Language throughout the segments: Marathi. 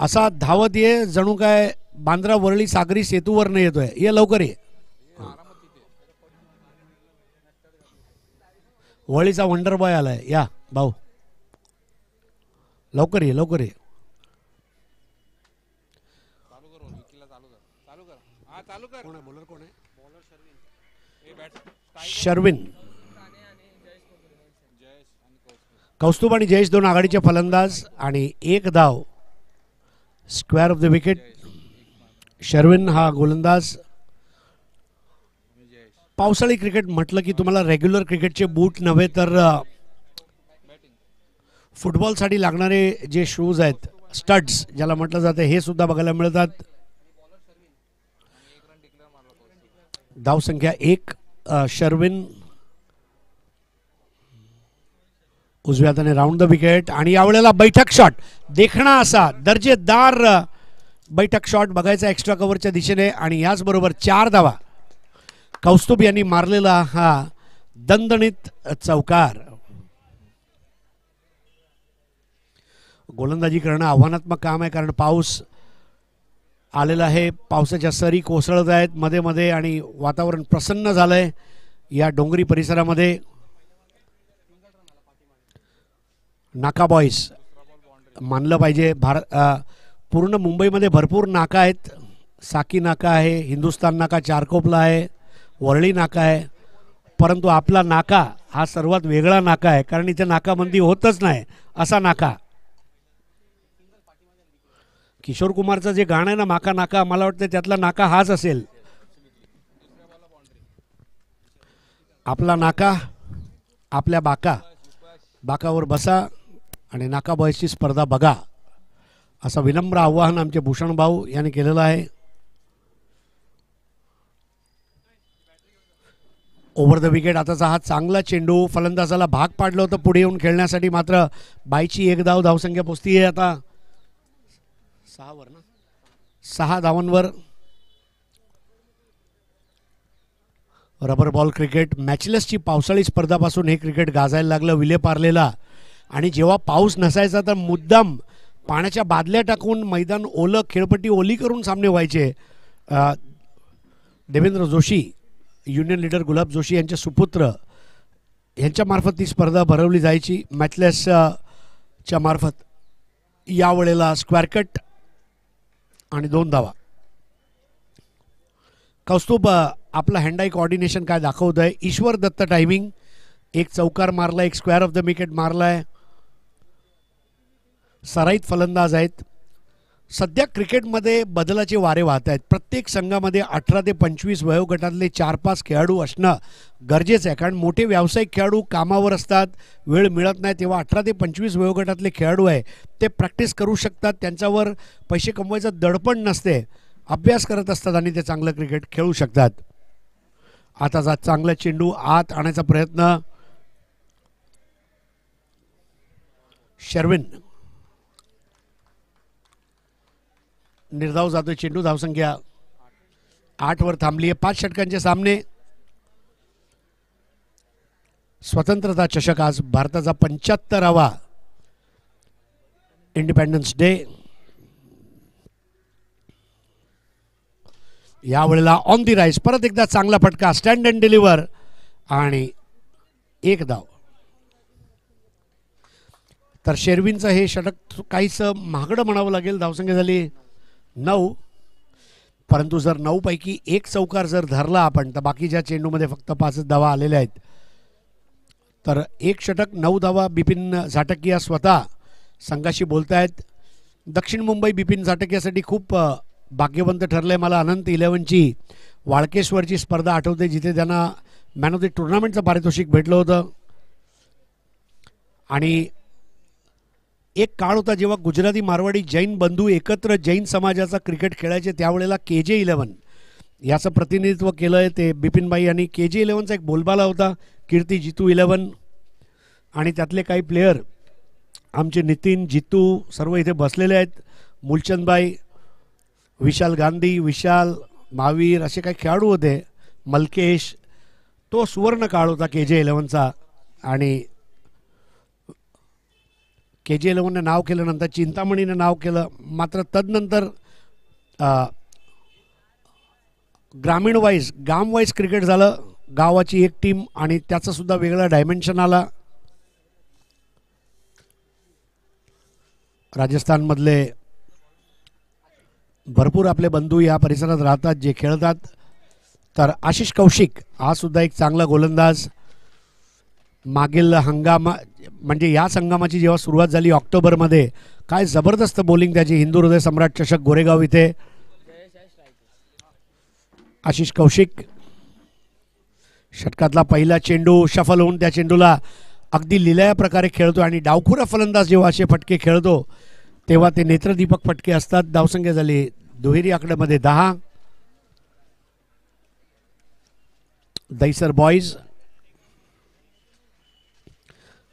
असा धावत ये जणू काय बांद्रा वरळी सागरी सेतूवरनं येतोय. ये लवकर ये. वळीचा वंडर बॉय आलाय. या भाऊ. लवकर ये लवकर ये. शर्विन. कौस्तुभ आणि जयेश दोन आघाडीचे फलंदाज आणि एक धाव. Square of the wicket Sharvin हा गोलंदाज. पावसाळी क्रिकेट म्हटलं की तुम्हाला रेग्युलर क्रिकेटचे बूट नव्हे तर फुटबॉलसाठी लागणारे जे शूज आहेत स्टड्स ज्याला म्हटलं जातं हे सुद्धा बघायला मिळतात. धावसंख्या एक शर्विन उजव्या हाताने राऊंड द विकेट. आणि यावेळेला बैठक शॉट देखणा असा दर्जेदार बैठक शॉट बघायचा एक्स्ट्रा कव्हरच्या दिशेने. आणि याचबरोबर चार धावा. कौस्तुभ यांनी मारलेला हा दणदणीत चौकार. गोलंदाजी करणं आव्हानात्मक काम आहे कारण पाऊस आलेला आहे. पावसाच्या सरी कोसळत आहेत. मध्ये मध्ये आणि वातावरण प्रसन्न झालंय या डोंगरी परिसरामध्ये. नाका बॉईस मानलं पाहिजे. भारत पूर्ण मुंबईमध्ये भरपूर नाका आहेत. साकी नाका आहे हिंदुस्तान नाका चारकोपला आहे वरळी नाका आहे. परंतु आपला नाका हा सर्वात वेगळा नाका आहे. कारण इथे नाकाबंदी होतच नाही. असा नाका. किशोर कुमारचं जे गाणं आहे ना माका नाका मला वाटतं त्यातला नाका हाच असेल. आपला नाका आपल्या बाका. बाकावर बसा. आणि नाकाबॉयची स्पर्धा बघा. असं विनम्र आव्हान आमचे भूषण भाऊ यांनी केलेलं आहे. ओव्हर द विकेट आताचा हा चांगला चेंडू फलंदाजाला भाग पाडलं होतं पुढे येऊन खेळण्यासाठी मात्र बाईची एक धाव धावसंख्या पोचती आहे आता. सहावर ना? सहा धावांवर. रबर बॉल क्रिकेट मॅचलेसची पावसाळी स्पर्धापासून हे क्रिकेट गाजायला लागलं विले पारलेला. आणि जेव्हा पाऊस नसायचा तर मुद्दाम पाण्याच्या बादल्या टाकून मैदान ओलं खेळपट्टी ओली करून सामने व्हायचे. देवेंद्र जोशी युनियन लीडर गुलाब जोशी यांचे सुपुत्र यांच्यामार्फत ती स्पर्धा भरवली जायची. मॅथलेसच्या च्या मार्फत यावेळेला स्क्वेअर कट आणि दोन धावा. कौस्तुभ आपलं हँडाई कॉर्डिनेशन काय दाखवत आहे ईश्वर दत्त टायमिंग एक चौकार मारला एक स्क्वेअर ऑफ द विकेट मारला आहे सराईत फलंदाज आहेत. सध्या क्रिकेटमध्ये बदलाचे वारे वाहत आहेत. प्रत्येक संघामध्ये अठरा ते पंचवीस वयोगटातले चार पाच खेळाडू असणं गरजेचं आहे. कारण मोठे व्यावसायिक खेळाडू कामावर असतात वेळ मिळत नाही तेव्हा अठरा ते पंचवीस वयोगटातले खेळाडू आहे ते प्रॅक्टिस करू शकतात. त्यांच्यावर पैसे कमवायचं दडपण नसते. अभ्यास करत असतात आणि ते चांगलं क्रिकेट खेळू शकतात. आताचा चांगला चेंडू आत आणायचा प्रयत्न. शर्विन. निर्धाव जातोय चेंडू धावसंख्या आठवर थांबली आहे पाच षटकांचे सामने. स्वतंत्रता चषक आज भारताचा पंच्याहत्तरावा इंडिपेंडन्स डे. यावेळेला ऑन दी राईस परत एकदा चांगला फटका. स्टँड अँड डिलिव्हर आणि एक धाव. तर शेरविनचं हे षटक काहीसं महागडं म्हणावं लागेल. धावसंख्या झाली. नऊ. परंतु जर नऊ पैकी एक चौकार जर धरला आपण तर बाकीच्या चेंडूमध्ये फक्त पाचच धावा आलेल्या आहेत. तर एक षटक नऊ धावा बिपिन झाटकिया स्वतः संघाशी बोलतायत. दक्षिण मुंबई बिपिन झाटकियासाठी खूप भाग्यवंत भाग्यवंत ठरलंय मला अनंत इलेव्हनची. वाळकेश्वरची स्पर्धा आठवते जिथे त्यांना मॅन ऑफ द टुर्नामेंटचं पारितोषिक भेटलं होतं. आणि एक काळ होता जेव्हा गुजराती मारवाडी जैन बंधू एकत्र जैन समाजाचा क्रिकेट खेळायचे त्यावेळेला के जे इलेव्हन याचं प्रतिनिधित्व केलं आहे ते बिपिनबाई यांनी के जे इलेव्हनचा एक बोलबाला होता कीर्ती जितू इलेव्हन. आणि त्यातले काही प्लेयर आमचे नितीन जितू सर्व इथे बसलेले आहेत. मुलचंदबाई विशाल गांधी विशाल महावीर असे काही खेळाडू होते. मलकेश तो सुवर्ण काळ होता के जे इलेव्हनचा. आणि के जी इलेवनने नाव केलं नंतर चिंतामणीनं नाव केलं. मात्र तदनंतर ग्रामीण वाईज गाम वाईज क्रिकेट झालं. गावाची एक टीम आणि त्याचंसुद्धा वेगळं वेगळा डायमेन्शन आला. राजस्थानमधले भरपूर आपले बंधू या परिसरात राहतात जे खेळतात. तर आशिष कौशिक हा सुद्धा एक चांगला गोलंदाज. मागील हंगामा म्हणजे या हंगामाची जेव्हा सुरुवात झाली ऑक्टोबरमध्ये काय जबरदस्त बॉलिंग त्याची हिंदू हृदय सम्राट चषक गोरेगाव इथे. आशिष कौशिक षटकातला पहिला चेंडू शफल होऊन त्या चेंडूला अगदी लिलाया प्रकारे खेळतो आणि डावखुरा फलंदाज जेव्हा असे फटके खेळतो तेव्हा ते नेत्रदीपक फटके असतात. धावसंख्या झाली दुहेरी आकड्यामध्ये दहा. दैसर बॉईज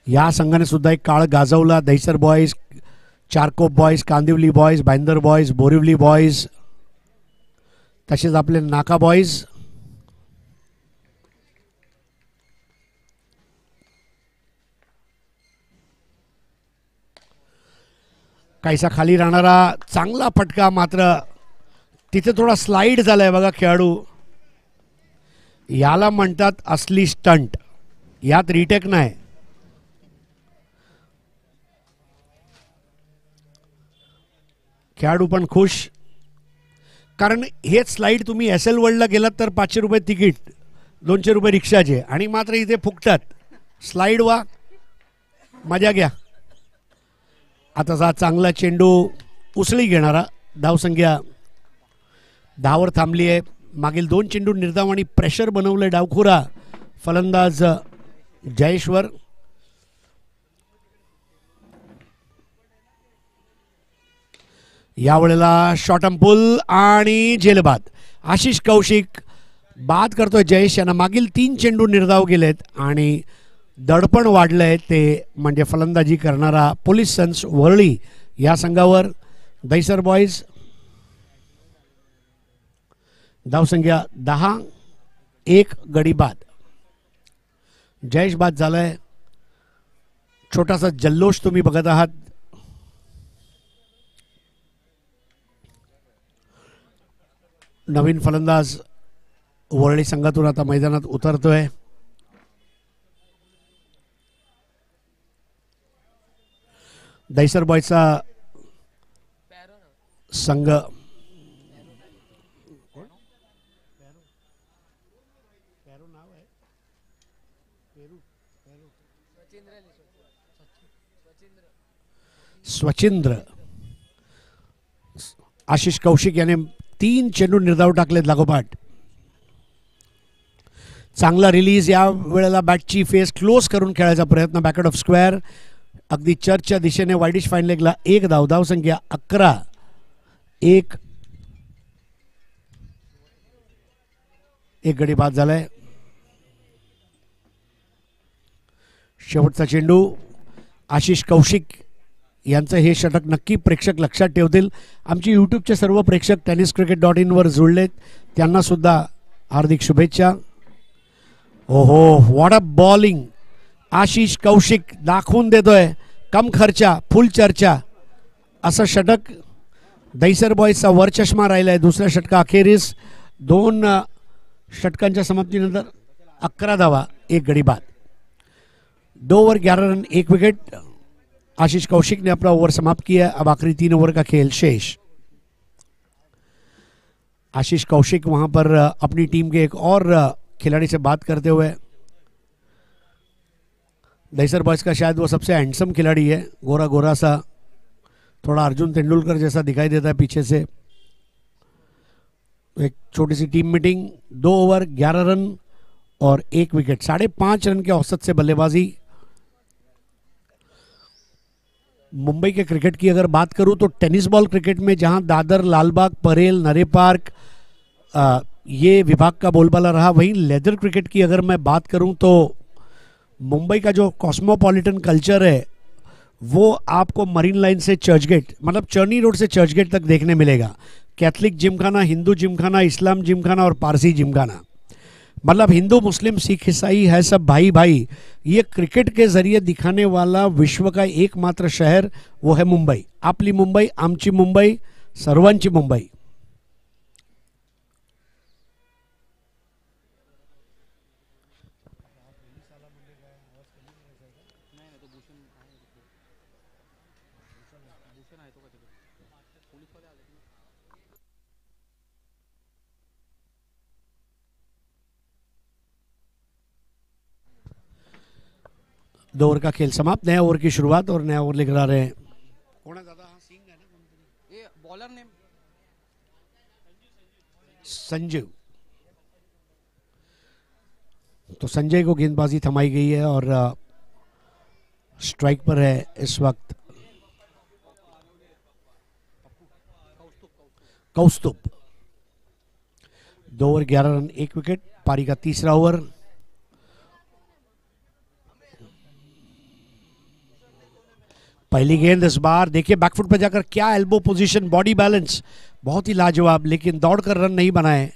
या संघाने सुद्धा एक काळ गाजवला. Dahisar boys Charkop boys Kandivali boys Bhayandar boys Borivali boys तसेच आपले नाका बॉईज काहीसा खाली राहणारा चांगला फटका मात्र तिथे थोडा स्लाईड झालाय बघा खेळाडू. याला म्हणतात असली स्टंट यात रिटेक नाही. खेळाडू पण खुश. कारण हेच स्लाईड तुम्ही एस एल वर्ल्डला गेलात तर पाचशे रुपये तिकीट दोनशे रुपये रिक्षाचे आणि मात्र इथे फुकटात. स्लाईड वा. मजा घ्या. आताचा चांगला चेंडू उसळी घेणारा धावसंख्या. दहावर थांबली आहे. मागील दोन चेंडू निर्धाव आणि प्रेशर बनवलं डावखुरा. फलंदाज जयेश्वर. यावेळेला शॉर्ट पुल आणि झेलबाद आशिष कौशिक बाद करतोय जयेश. यांना मागील तीन चेंडू निर्धाव गेलेत आणि दडपण वाढलं आहे ते म्हणजे फलंदाजी करणारा पोलीस सन्स वरळी या संघावर. दैसर बॉईज धावसंख्या दहा एक गडी बाद. जयेश बाद झालाय. छोटासा जल्लोष तुम्ही बघत आहात. नवीन फलंदाज वरळी संघातून आता मैदानात उतरतोय. दैसर बॉयचा संघ. स्वचिंद्र. आशिष कौशिक याने तीन चेंडू निर्धाव टाकलेत लागोपाठ. चांगला रिलीज या वेळेला बॅटची फेस क्लोज करून खेळायचा प्रयत्न बॅकेट ऑफ स्क्वेअर अगदी चर्चच्या दिशेने वाईडिश फाईन लेगला एक धाव धाव संख्या अकरा. एक. एक गडी बाद झालाय. शेवटचा चेंडू आशिष कौशिक यांचं हे षटक नक्की प्रेक्षक लक्षात ठेवतील. आमचे यूट्यूबचे सर्व प्रेक्षक टेनिस क्रिकेट डॉट इनवर जुळलेत. त्यांनासुद्धा हार्दिक शुभेच्छा. ओहो what a bowling Ashish Kaushik दाखवून देतोय. कम खर्चा फुल चर्चा. असं षटक दैसर बॉयचा वर चष्मा राहिला आहे दुसऱ्या षटका अखेरीस. दोन षटकांच्या समाप्तीनंतर अकरा धावा एक गडी बाद. दो ग्यारह रन एक विकेट आशीष कौशिक ने अपना ओवर समाप्त किया, अब आखिरी तीन ओवर का खेल शेष। आशीष कौशिक वहाँ पर अपनी टीम के एक और खिलाड़ी से बात करते हुए दैसर बॉयज़ का शायद वो सबसे हैंडसम खिलाड़ी है, गोरा गोरा सा, थोड़ा अर्जुन तेंदुलकर जैसा दिखाई देता है पीछे से। एक छोटी सी टीम मीटिंग, दो ओवर, ग्यारह रन और एक विकेट, साढ़े पाँच रन के औसत से बल्लेबाजी। मुंबई के क्रिकेट की अगर बात करूँ तो टेनिस बॉल क्रिकेट में जहाँ दादर लालबाग परेल नरे पार्क आ, ये विभाग का बोलबाला रहा वहीं लेदर क्रिकेट की अगर मैं बात करूँ तो मुंबई का जो कॉस्मोपॉलिटन कल्चर है वो आपको मरीन लाइन से चर्चगेट मतलब चर्नी रोड से चर्चगेट तक देखने मिलेगा। कैथलिक जिमखाना हिंदू जिमखाना इस्लाम जिमखाना और पारसी जिमखाना मतलब हिंदू मुस्लिम सिख ईसाई है सब भाई भाई। ये क्रिकेट के जरिए दिखाने वाला विश्व का एकमात्र शहर वो है मुंबई। आपली मुंबई आमची मुंबई सर्वांची मुंबई। दो ओवर का खेल समाप्त नया ओवर की शुरुआत और नया ओवर लेकर आ रहे हैं। A bowler name Sanjeev. तो संजय को गेंदबाजी थमाई गई है और स्ट्राइक पर है इस वक्त। कौस्तुभ। दो ओवर ग्यारह रन एक विकेट पारी का तीसरा ओवर। पहली गेंद इस बार, देखिए बैकफुट पर जाकर क्या एल्बो पोजीशन बॉडी बैलेंस बहुत ही लाजवाब, लेकिन दौड़कर रन नहीं बनाए।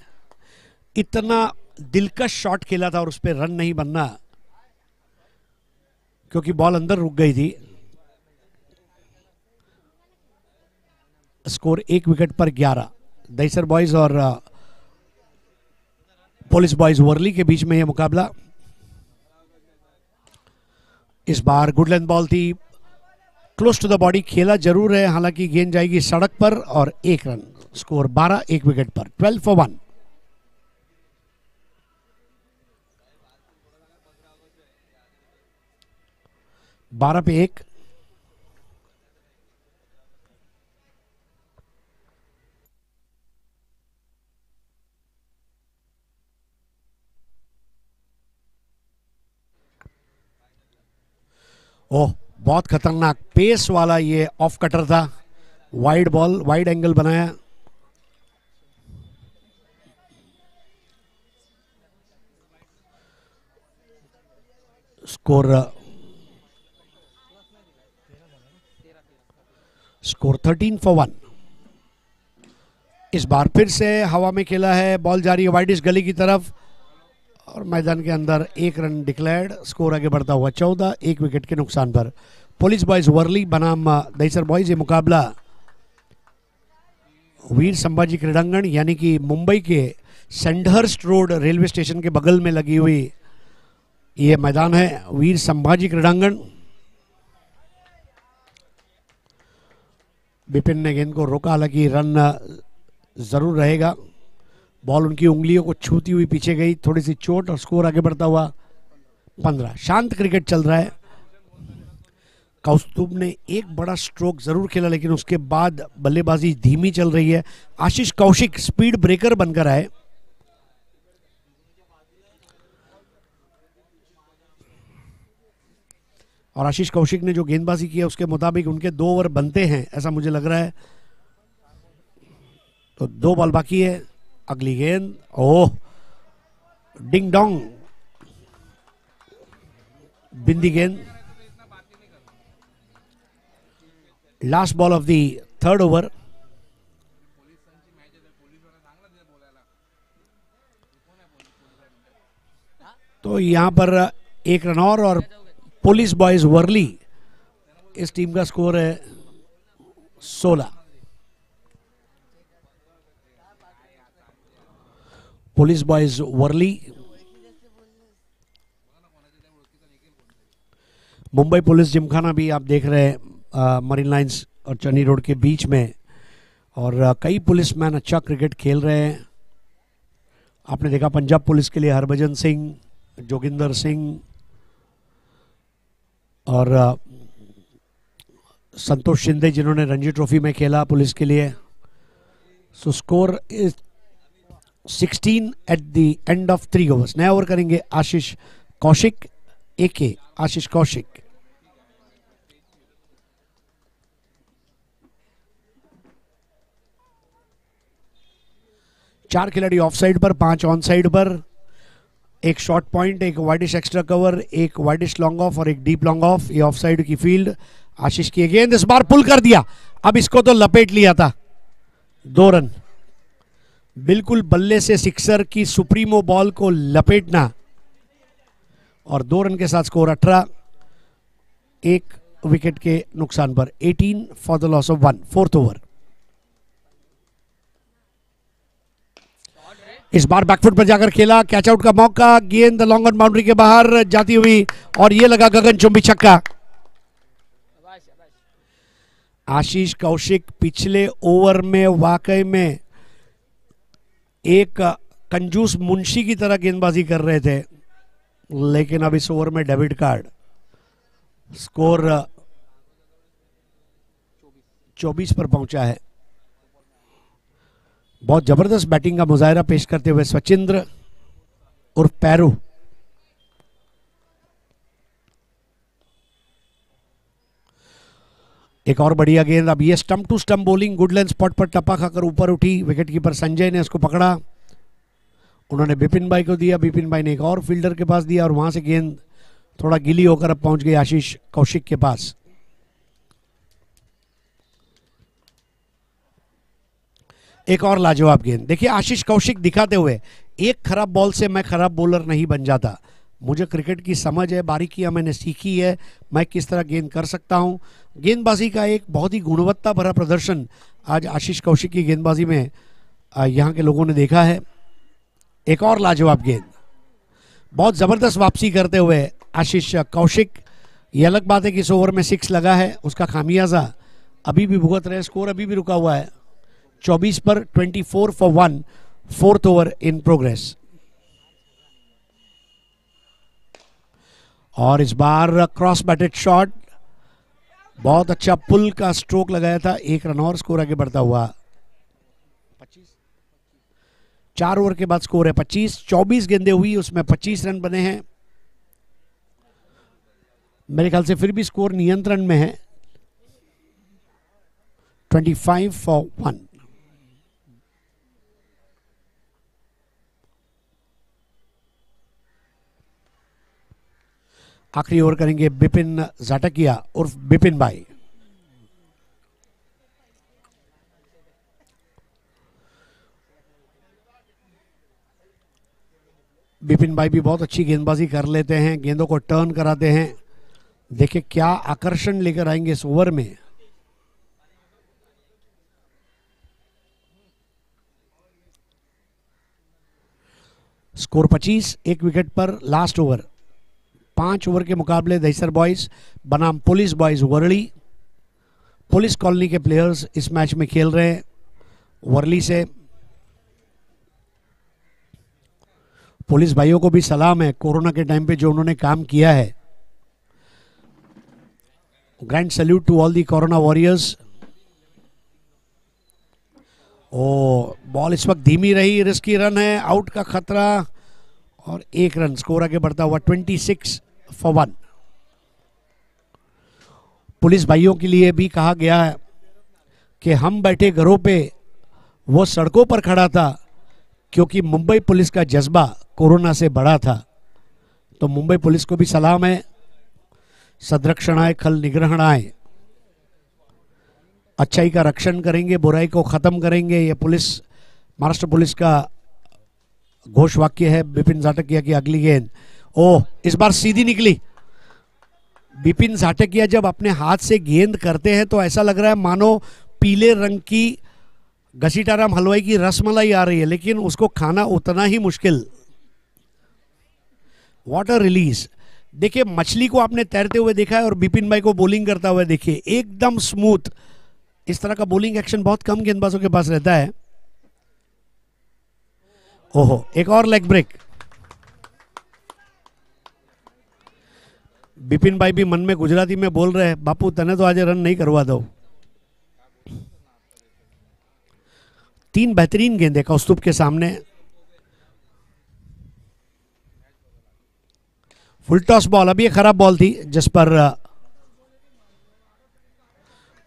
इतना दिलकश शॉट खेला था और उस पर रन नहीं बनना, क्योंकि बॉल अंदर रुक गई थी। स्कोर एक विकेट पर ग्यारह। दहीसर बॉयज़ और पुलिस बॉयज़ वर्ली के बीच में यह मुकाबला। इस बार गुड लेंथ बॉल थी। क्लोज टू द बॉडी खेला ज़रूर है हालाँकि गेंद जाएगी सड़क पर और एक रन स्कोर 12 एक विकेट पर 12 फॉर वन बारह पे एक ओह बहुत खतरनाक पेस वाला ये ऑफ़ कटर था। वाइड बॉल वाइड एंगल बनाया। Score score thirteen for one इस बार फिर से हवा में खेला है। बॉल जा रही है वाइडिस गली की तरफ़। और मैदान के अंदर एक रन डिक्लेयर्ड स्कोर आगे बढ़ता हुआ चौदह, एक विकेट के नुकसान पर। पुलिस बॉयज़ वर्ली बनाम दहीसर बॉयज़ ये मुकाबला वीर संभाजी क्रीडांगण, यानी कि मुंबई के सेंडहर्स्ट रोड रेलवे स्टेशन के बगल में लगी हुई ये मैदान है। वीर संभाजी क्रीडांगण। बिपिन ने गेंद को रोका, हालाँकि रन ज़रूर रहेगा। बॉल उनकी उंगलियों को छूती हुई पीछे गई, थोड़ी सी चोट और स्कोर आगे बढ़ता हुआ पंद्रह। शांत क्रिकेट चल रहा है। कौस्तुभ ने एक बड़ा स्ट्रोक ज़रूर खेला, लेकिन उसके बाद बल्लेबाजी धीमी चल रही है। आशीष कौशिक स्पीड ब्रेकर बनकर आए। और आशीष कौशिक ने जो गेंदबाजी की है, उसके मुताबिक उनके दो ओवर बनते हैं, ऐसा मुझे लग रहा है। तो दो बॉल बाकी है। अगली गेंद। ओह, डिंग डोंग। बिंदी गेंद। Last ball off the third over तो यहाँ पर एक रन और और पुलिस बॉयज़ वर्ली इस टीम का स्कोर है सोलह। Police boys Worli Mumbai police Gymkhana भी आप देख रहे हैं मरीन लाइंस और चन्नी रोड के बीच में। और अ, कई पुलिसमैन अच्छा क्रिकेट खेल रहे हैं। आपने देखा पंजाब पुलिस के लिए हरभजन सिंह जोगिंदर सिंह और अ, संतोष शिंदे जिन्होंने रणजी ट्रॉफी में खेला पुलिस के लिए। So score is 16 at the end of three overs नया ओवर करेंगे आशीष कौशिक एके आशीष कौशिक। चार खिलाड़ी ऑफ़ साइड पर, पाँच ऑन साइड पर। एक शॉर्ट पॉइंट एक वाइडिश एक्स्ट्रा कवर एक वाइडिश लॉन्ग ऑफ़ और एक डीप लॉन्ग ऑफ़ ये ऑफ़ साइड की फ़ील्ड आशीष की गेंद इस बार पुल कर दिया। अब इसको तो लपेट लिया था। दो रन बिल्कुल बल्ले से सिक्सर की सुप्रीमो बॉल को लपेटना और दो रन के साथ स्कोर 18 एक विकेट के नुकसान पर 18 for the loss of one, fourth over. इस बार बैकफुट पर जाकर खेला कैच आउट का मौका, गेंद लॉन्ग ऑन बाउंड्री के बाहर जाती हुई और ये लगा गगन चुंबी छक्का। आशीष कौशिक पिछले ओवर में वाकई में एक कंजूस मुंशी की तरह गेंदबाजी कर रहे थे, लेकिन अब इस ओवर में डेबिट कार्ड। स्कोर 24 पर पहुँचा है। बहुत ज़बरदस्त बैटिंग का मुजाहरा पेश करते हुए सचिंद्र उर्फ़ पैरू एक और बढ़िया गेंद, अब ये stump to stump bowling good length spot पर टपा खाकर ऊपर उठी विकेट कीपर संजय ने उसको पकड़ा। उन्होंने बिपिन भाई को दिया, बिपिन भाई ने एक और फील्डर के पास दिया और वहाँ से गेंद थोड़ा गिली होकर अब पहुँच गई आशीष कौशिक के पास। एक और लाजवाब गेंद। देखिए, आशीष कौशिक दिखाते हुए, एक खराब बॉल से मैं खराब बॉलर नहीं बन जाता। मुझे क्रिकेट की समझ है, बारीकियाँ मैंने सीखी है, मैं किस तरह गेंद कर सकता हूँ। गेंदबाजी का एक बहुत ही गुणवत्ता भरा प्रदर्शन आज आशीष कौशिक की गेंदबाजी में यहाँ के लोगों ने देखा है। एक और लाजवाब गेंद। बहुत ज़बरदस्त वापसी करते हुए आशीष कौशिक, ये अलग बात है कि इस ओवर में सिक्स लगा है, उसका खामियाजा अभी भी भुगत रहे स्कोर अभी भी रुका हुआ है। 24 पर 24 for one fourth over in progress और इस बार क्रॉस बैटेड शॉट बहुत अच्छा पुल का स्ट्रोक लगाया था। एक रन और स्कोर आगे बढ़ता हुआ। 25 चार ओवर के बाद स्कोर है 25 24 गेंदे हुई, उसमें 25 रन बने हैं। मेरे ख्याल से फिर भी स्कोर नियंत्रण में है। 25 फॉर वन आखिरी ओवर करेंगे बिपिन जाटकिया उर्फ़ बिपिन भाई। बिपिन भाई भी बहुत अच्छी गेंदबाजी कर लेते हैं, गेंदों को टर्न कराते हैं। देखिए क्या आकर्षण लेकर आएँगे इस ओवर में। स्कोर 25 एक विकेट पर लास्ट ओवर पाँच ओवर के मुकाबले दहीसर बॉयज़ बनाम police boys Worli. Police colony के प्लेयर्स इस मैच में खेल रहे हैं, वर्ली से। पुलिस भाइयों को भी सलाम है, कोरोना के टाइम पे जो उन्होंने काम किया है। Grand salute to all the corona warriors O ball इस वक्त धीमी रही रिस्की रन है आउट का खतरा। और एक रन स्कोर आगे बढ़ता हुआ 26 फॉर वन पुलिस भाइयों के लिए भी कहा गया है कि हम बैठे घरों पे वो सड़कों पर खड़ा था, क्योंकि मुंबई पुलिस का जज्बा कोरोना से बड़ा था। तो मुंबई पुलिस को भी सलाम है। सदरक्षणाय खल निग्रहणाय अच्छाई का रक्षण करेंगे, बुराई को खत्म करेंगे। ये पुलिस, महाराष्ट्र पुलिस का घोष वाक्य है बिपिन जाटकिया की अगली गेंद ओह इस बार सीधी निकली। बिपिन झाटकिया जब अपने हाथ से गेंद करते हैं तो ऐसा लग रहा है मानो पीले रंग की घसीटाराम हलवाई की रसमलाई आ रही है, लेकिन उसको खाना उतना ही मुश्किल। वाटर रिलीज़ देखिए, मछली को आपने तैरते हुए देखा है और बिपिन भाई को बॉलिंग करता हुआ देखिए, एकदम स्मूथ इस तरह का बॉलिंग एक्शन बहुत कम गेंदबाजों के पास रहता है। ओहो, एक और लेग ब्रेक बिपिन भाई भी मन में गुजराती में बोल रहे हैं बापू तने तो आज रन नहीं करवा दो। तीन बेहतरीन गेंदे कौस्तुभ के सामने। फुल टॉस बॉल अभी ये खराब बॉल थी जिस पर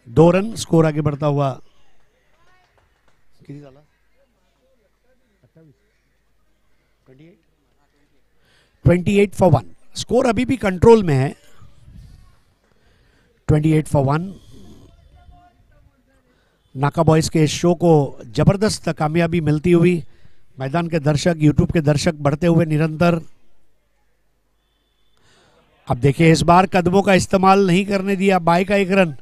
दो रन स्कोर आगे बढ़ता हुआ। किती झाला twenty eight for one. Score अभी भी कंट्रोल में है। Twenty eight for one Naka boys के इस शो को ज़बरदस्त कामयाबी मिलती हुई, मैदान के दर्शक यूट्यूब के दर्शक बढ़ते हुए निरंतर। अब देखिए, इस बार कदमों का इस्तेमाल नहीं करने दिया बाई का एक रन।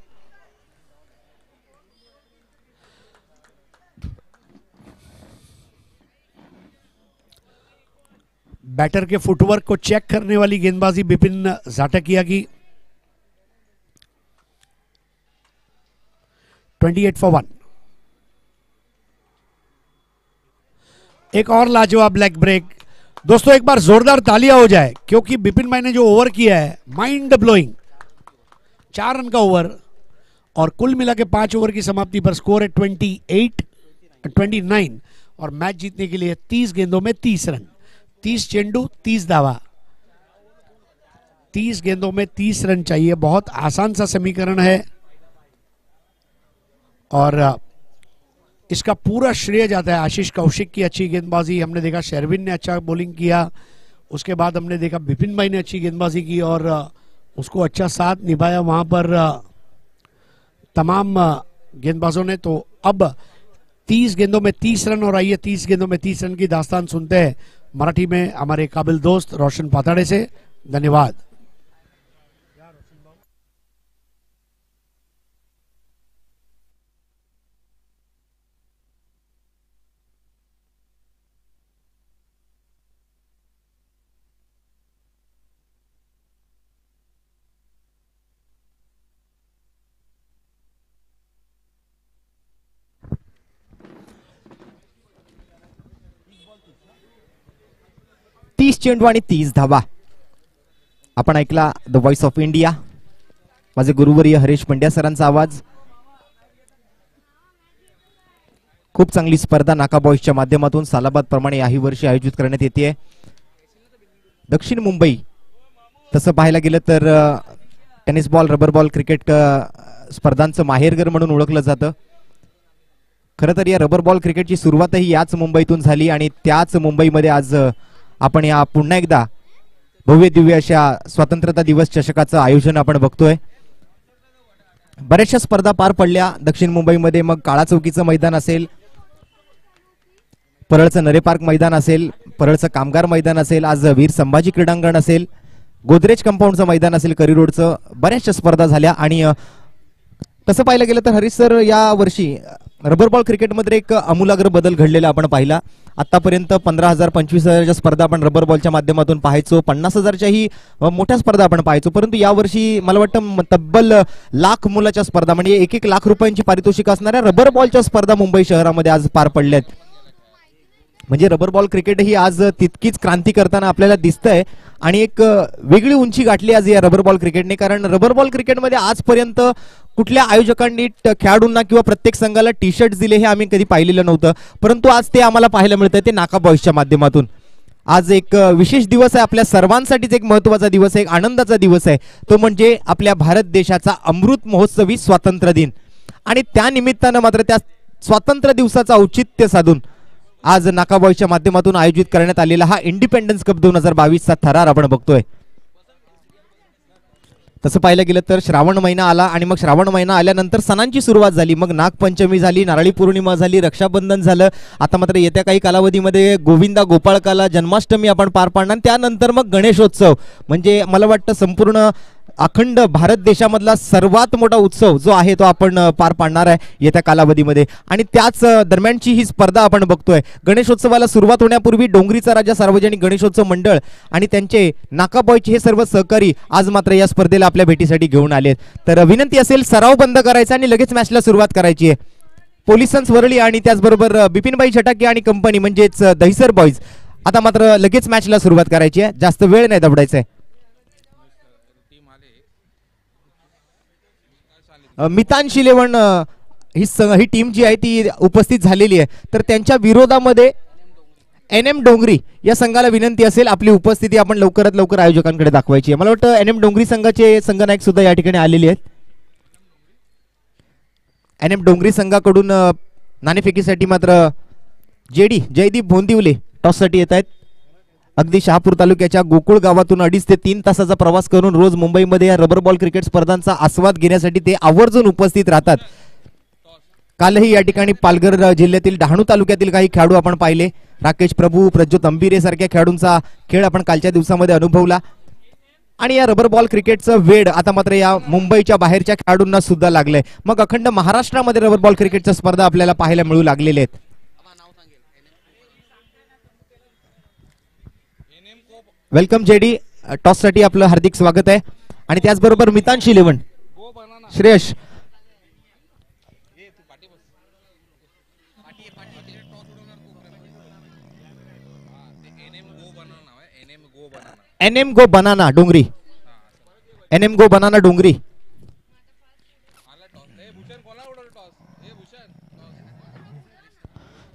बैटर के फुटवर्क को चेक करने वाली गेंदबाजी बिपिन जाटकिया की। 28 फॉर वन एक और लाजवाब लेग ब्रेक दोस्तों, एक बार जोरदार तालियाँ हो जाए, क्योंकि बिपिन भाई ने जो ओवर किया है माइंड ब्लोइंग चार रन का ओवर और कुल मिला के पाँच ओवर की समाप्ति पर स्कोर है ट्वेंटी एट ट्वेंटी नाइन और मैच जीतने के लिए तीस गेंदों में तीस रन। तीस चेंडू, तीस दावा। तीस गेंदों में तीस रन चाहिए। बहुत आसान सा समीकरण है। और इसका पूरा श्रेय जाता है आशीष कौशिक की अच्छी गेंदबाजी। हमने देखा शेरविन ने अच्छा बॉलिंग किया। उसके बाद हमने देखा बिपिन भाई ने अच्छी गेंदबाजी की और उसको अच्छा साथ निभाया वहाँ पर तमाम गेंदबाजों ने। तो अब तीस गेंदों में तीस रन और आइए तीस गेंदों में तीस रन की दास्तान सुनते हैं। मराठी में हमारे काबिल दोस्त रोशन पाताड़े से धन्यवाद। तीस चेंडू आणि तीस धावा. आपण ऐकला द व्हॉइस ऑफ इंडिया माझे गुरुवर्य हरीश पंड्या सरांचा आवाज. खूप चांगली स्पर्धा नाका बॉईजच्या माध्यमातून सालाबाद प्रमाणे याही वर्षी आयोजित करण्यात येते दक्षिण मुंबई तसं पाहायला गेलं तर tennis ball rubber ball cricket स्पर्धांचं माहेरघर म्हणून ओळखलं जातं. खरं तर या रबर बॉल क्रिकेटची सुरुवातही याच मुंबईतून झाली आणि त्याच मुंबईमध्ये आज आपण या पुन्हा एकदा भव्य दिव्य अशा स्वातंत्र्यता दिवस चषकाचं आयोजन आपण बघतोय. बऱ्याचशा स्पर्धा पार पडल्या. दक्षिण मुंबईमध्ये मग काळा चौकीचं मैदान असेल परळचं नरे पार्क मैदान असेल परळचं कामगार मैदान असेल आज वीर संभाजी क्रीडांगण असेल गोदरेज कंपाऊंडचं मैदान असेल करी रोडचं बऱ्याचशा स्पर्धा झाल्या. आणि तसं पाहायला गेलं तर हरीश सर या वर्षी रबर बॉल क्रिकेटमध्ये एक आमूलाग्र बदल घडलेला आपण पाहिला. आतापर्यंत पंधरा हजार पंचवीस हजारच्या स्पर्धा आपण रबर बॉलच्या माध्यमातून पाहायचो. पन्नास हजारच्याही मोठ्या स्पर्धा आपण पाहायचो. परंतु यावर्षी मला वाटतं तब्बल लाख मुलाच्या स्पर्धा म्हणजे एक एक लाख रुपयांची पारितोषिक असणाऱ्या रबर बॉलच्या स्पर्धा मुंबई शहरामध्ये आज पार पडल्यात. म्हणजे रबर बॉल क्रिकेट ही आज तितकीच क्रांती करताना आपल्याला दिसतंय. आणि एक वेगळी उंची गाठली आज या रबर बॉल क्रिकेटने कारण रबर बॉल क्रिकेटमध्ये आजपर्यंत कुठल्या आयोजकांनी ट- खेळाडूंना किंवा प्रत्येक संघाला टी शर्ट दिले हे आम्ही कधी पाहिलेलं नव्हतं. परंतु आज ते आम्हाला पाहायला मिळतं ते नाका बॉईजच्या माध्यमातून. आज एक विशेष दिवस आहे आपल्या सर्वांसाठीच एक महत्त्वाचा दिवस आहे एक आनंदाचा दिवस आहे. तो म्हणजे आपल्या भारत देशाचा अमृत महोत्सवी स्वातंत्र्य दिन. आणि त्यानिमित्तानं मात्र त्या स्वातंत्र्य दिवसाचं औचित्य साधून आज नाकाबॉईच्या माध्यमातून आयोजित करण्यात आलेला हा इंडिपेंडन्स कप दोन हजार बावीसचा थरार आपण बघतोय. तसं पाहायला गेलं तर श्रावण महिना आला आणि मग श्रावण महिना आल्यानंतर सणांची सुरुवात झाली. मग नागपंचमी झाली नारळी पौर्णिमा झाली रक्षाबंधन झालं. आता मात्र येत्या काही कालावधीमध्ये गोविंदा गोपाळकाला जन्माष्टमी आपण पार पाडणार. त्यानंतर मग गणेशोत्सव. म्हणजे मला वाटतं संपूर्ण अखंड भारत देशामधला सर्वात मोठा उत्सव जो आहे तो आपण पार पाडणार आहे येत्या कालावधीमध्ये. आणि त्याच दरम्यानची ही स्पर्धा आपण बघतोय. गणेशोत्सवाला सुरुवात होण्यापूर्वी डोंगरीचा राजा सार्वजनिक गणेशोत्सव मंडळ आणि त्यांचे नाकाबॉयचे हे सर्व सहकारी आज मात्र या स्पर्धेला आपल्या भेटीसाठी घेऊन आले तर विनंती असेल सराव बंद करायचा आणि लगेच मॅचला सुरुवात करायची आहे. पोलिसांस वरळी आणि त्याचबरोबर बिपिनबाई छटाके आणि कंपनी म्हणजेच दहिसर बॉईज. आता मात्र लगेच मॅचला सुरुवात करायची आहे. जास्त वेळ नाही दबडायचा आहे टीम आले अ, मितान शिलेवण ही स- ही टीम जी आहे ती उपस्थित झालेली आहे. तर त्यांच्या विरोधामध्ये एन एम डोंगरी या संघाला विनंती असेल. आपली उपस्थिती आपण लवकरात लवकर आयोजकांकडे दाखवायची आहे. मला वाटतं एन एम डोंगरी संघाचे संघनायक सुद्धा या ठिकाणी आलेले आहेत. एन एम डोंगरी संघाकडून नाणेफेकीसाठी मात्र जेडी जयदीप भोंदिवले टॉससाठी येत आहेत. अगदी शहापूर तालुक्याच्या गोकुळ गावातून अडीच ते तीन तासाचा प्रवास करून रोज मुंबईमध्ये या रबर बॉल क्रिकेट स्पर्धांचा आस्वाद घेण्यासाठी ते आवर्जून उपस्थित राहतात. कालही या ठिकाणी पालघर जिल्ह्यातील डहाणू तालुक्यातील काही खेळाडू आपण पाहिले. राकेश प्रभू प्रज्योत अंबिरे सारख्या खेळाडूंचा खेळ आपण कालच्या दिवसामध्ये अनुभवला. आणि या रबर बॉल क्रिकेटचं वेड आता मात्र या मुंबईच्या बाहेरच्या खेळाडूंना सुद्धा लागलंय. मग अखंड महाराष्ट्रामध्ये रबर बॉल क्रिकेटच्या स्पर्धा आपल्याला पाहायला मिळू लागलेल्या आहेत. वेलकम जेडी टॉससाठी आपलं हार्दिक स्वागत आहे. आणि त्याचबरोबर Mitansh eleven. Go Shreyash. N M go banana Dongri. N M go banana Dongri.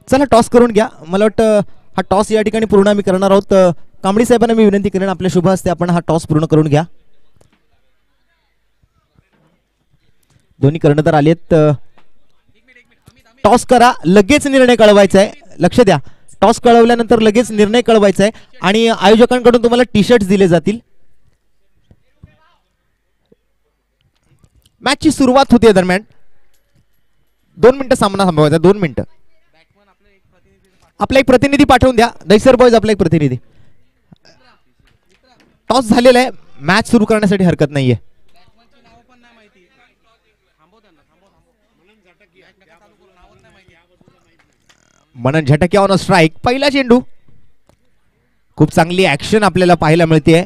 चला टॉस करून घ्या. मला वाटतं हा टॉस या ठिकाणी पूर्ण आम्ही करणार आहोत. कांबडी कांबळी साहेबांना मी विनंती करेन आपल्या शुभ हस्ते आपण हा टॉस पूर्ण करून घ्या. दोन्ही कर्णधार आलेत टॉस करा लगेच निर्णय कळवायचा आहे लक्ष द्या टॉस कळवल्यानंतर लगेच निर्णय कळवायचा आहे आणि आयोजकांकडून तुम्हाला टी शर्ट दिले जातील. मॅचची सुरुवात होते दरम्यान. दोन मिनिटं सामना थांबवायचा दोन मिनिटं. आपला एक प्रतिनिधी पाठवून द्या. दैसर बॉयज आपला एक प्रतिनिधी. टॉस झालेला आहे. मॅच सुरू करण्यासाठी हरकत नाहीये. मनन झटके ऑन स्ट्राईक पहिला चेंडू. खूप चांगली ऍक्शन आपल्याला पाहायला मिळते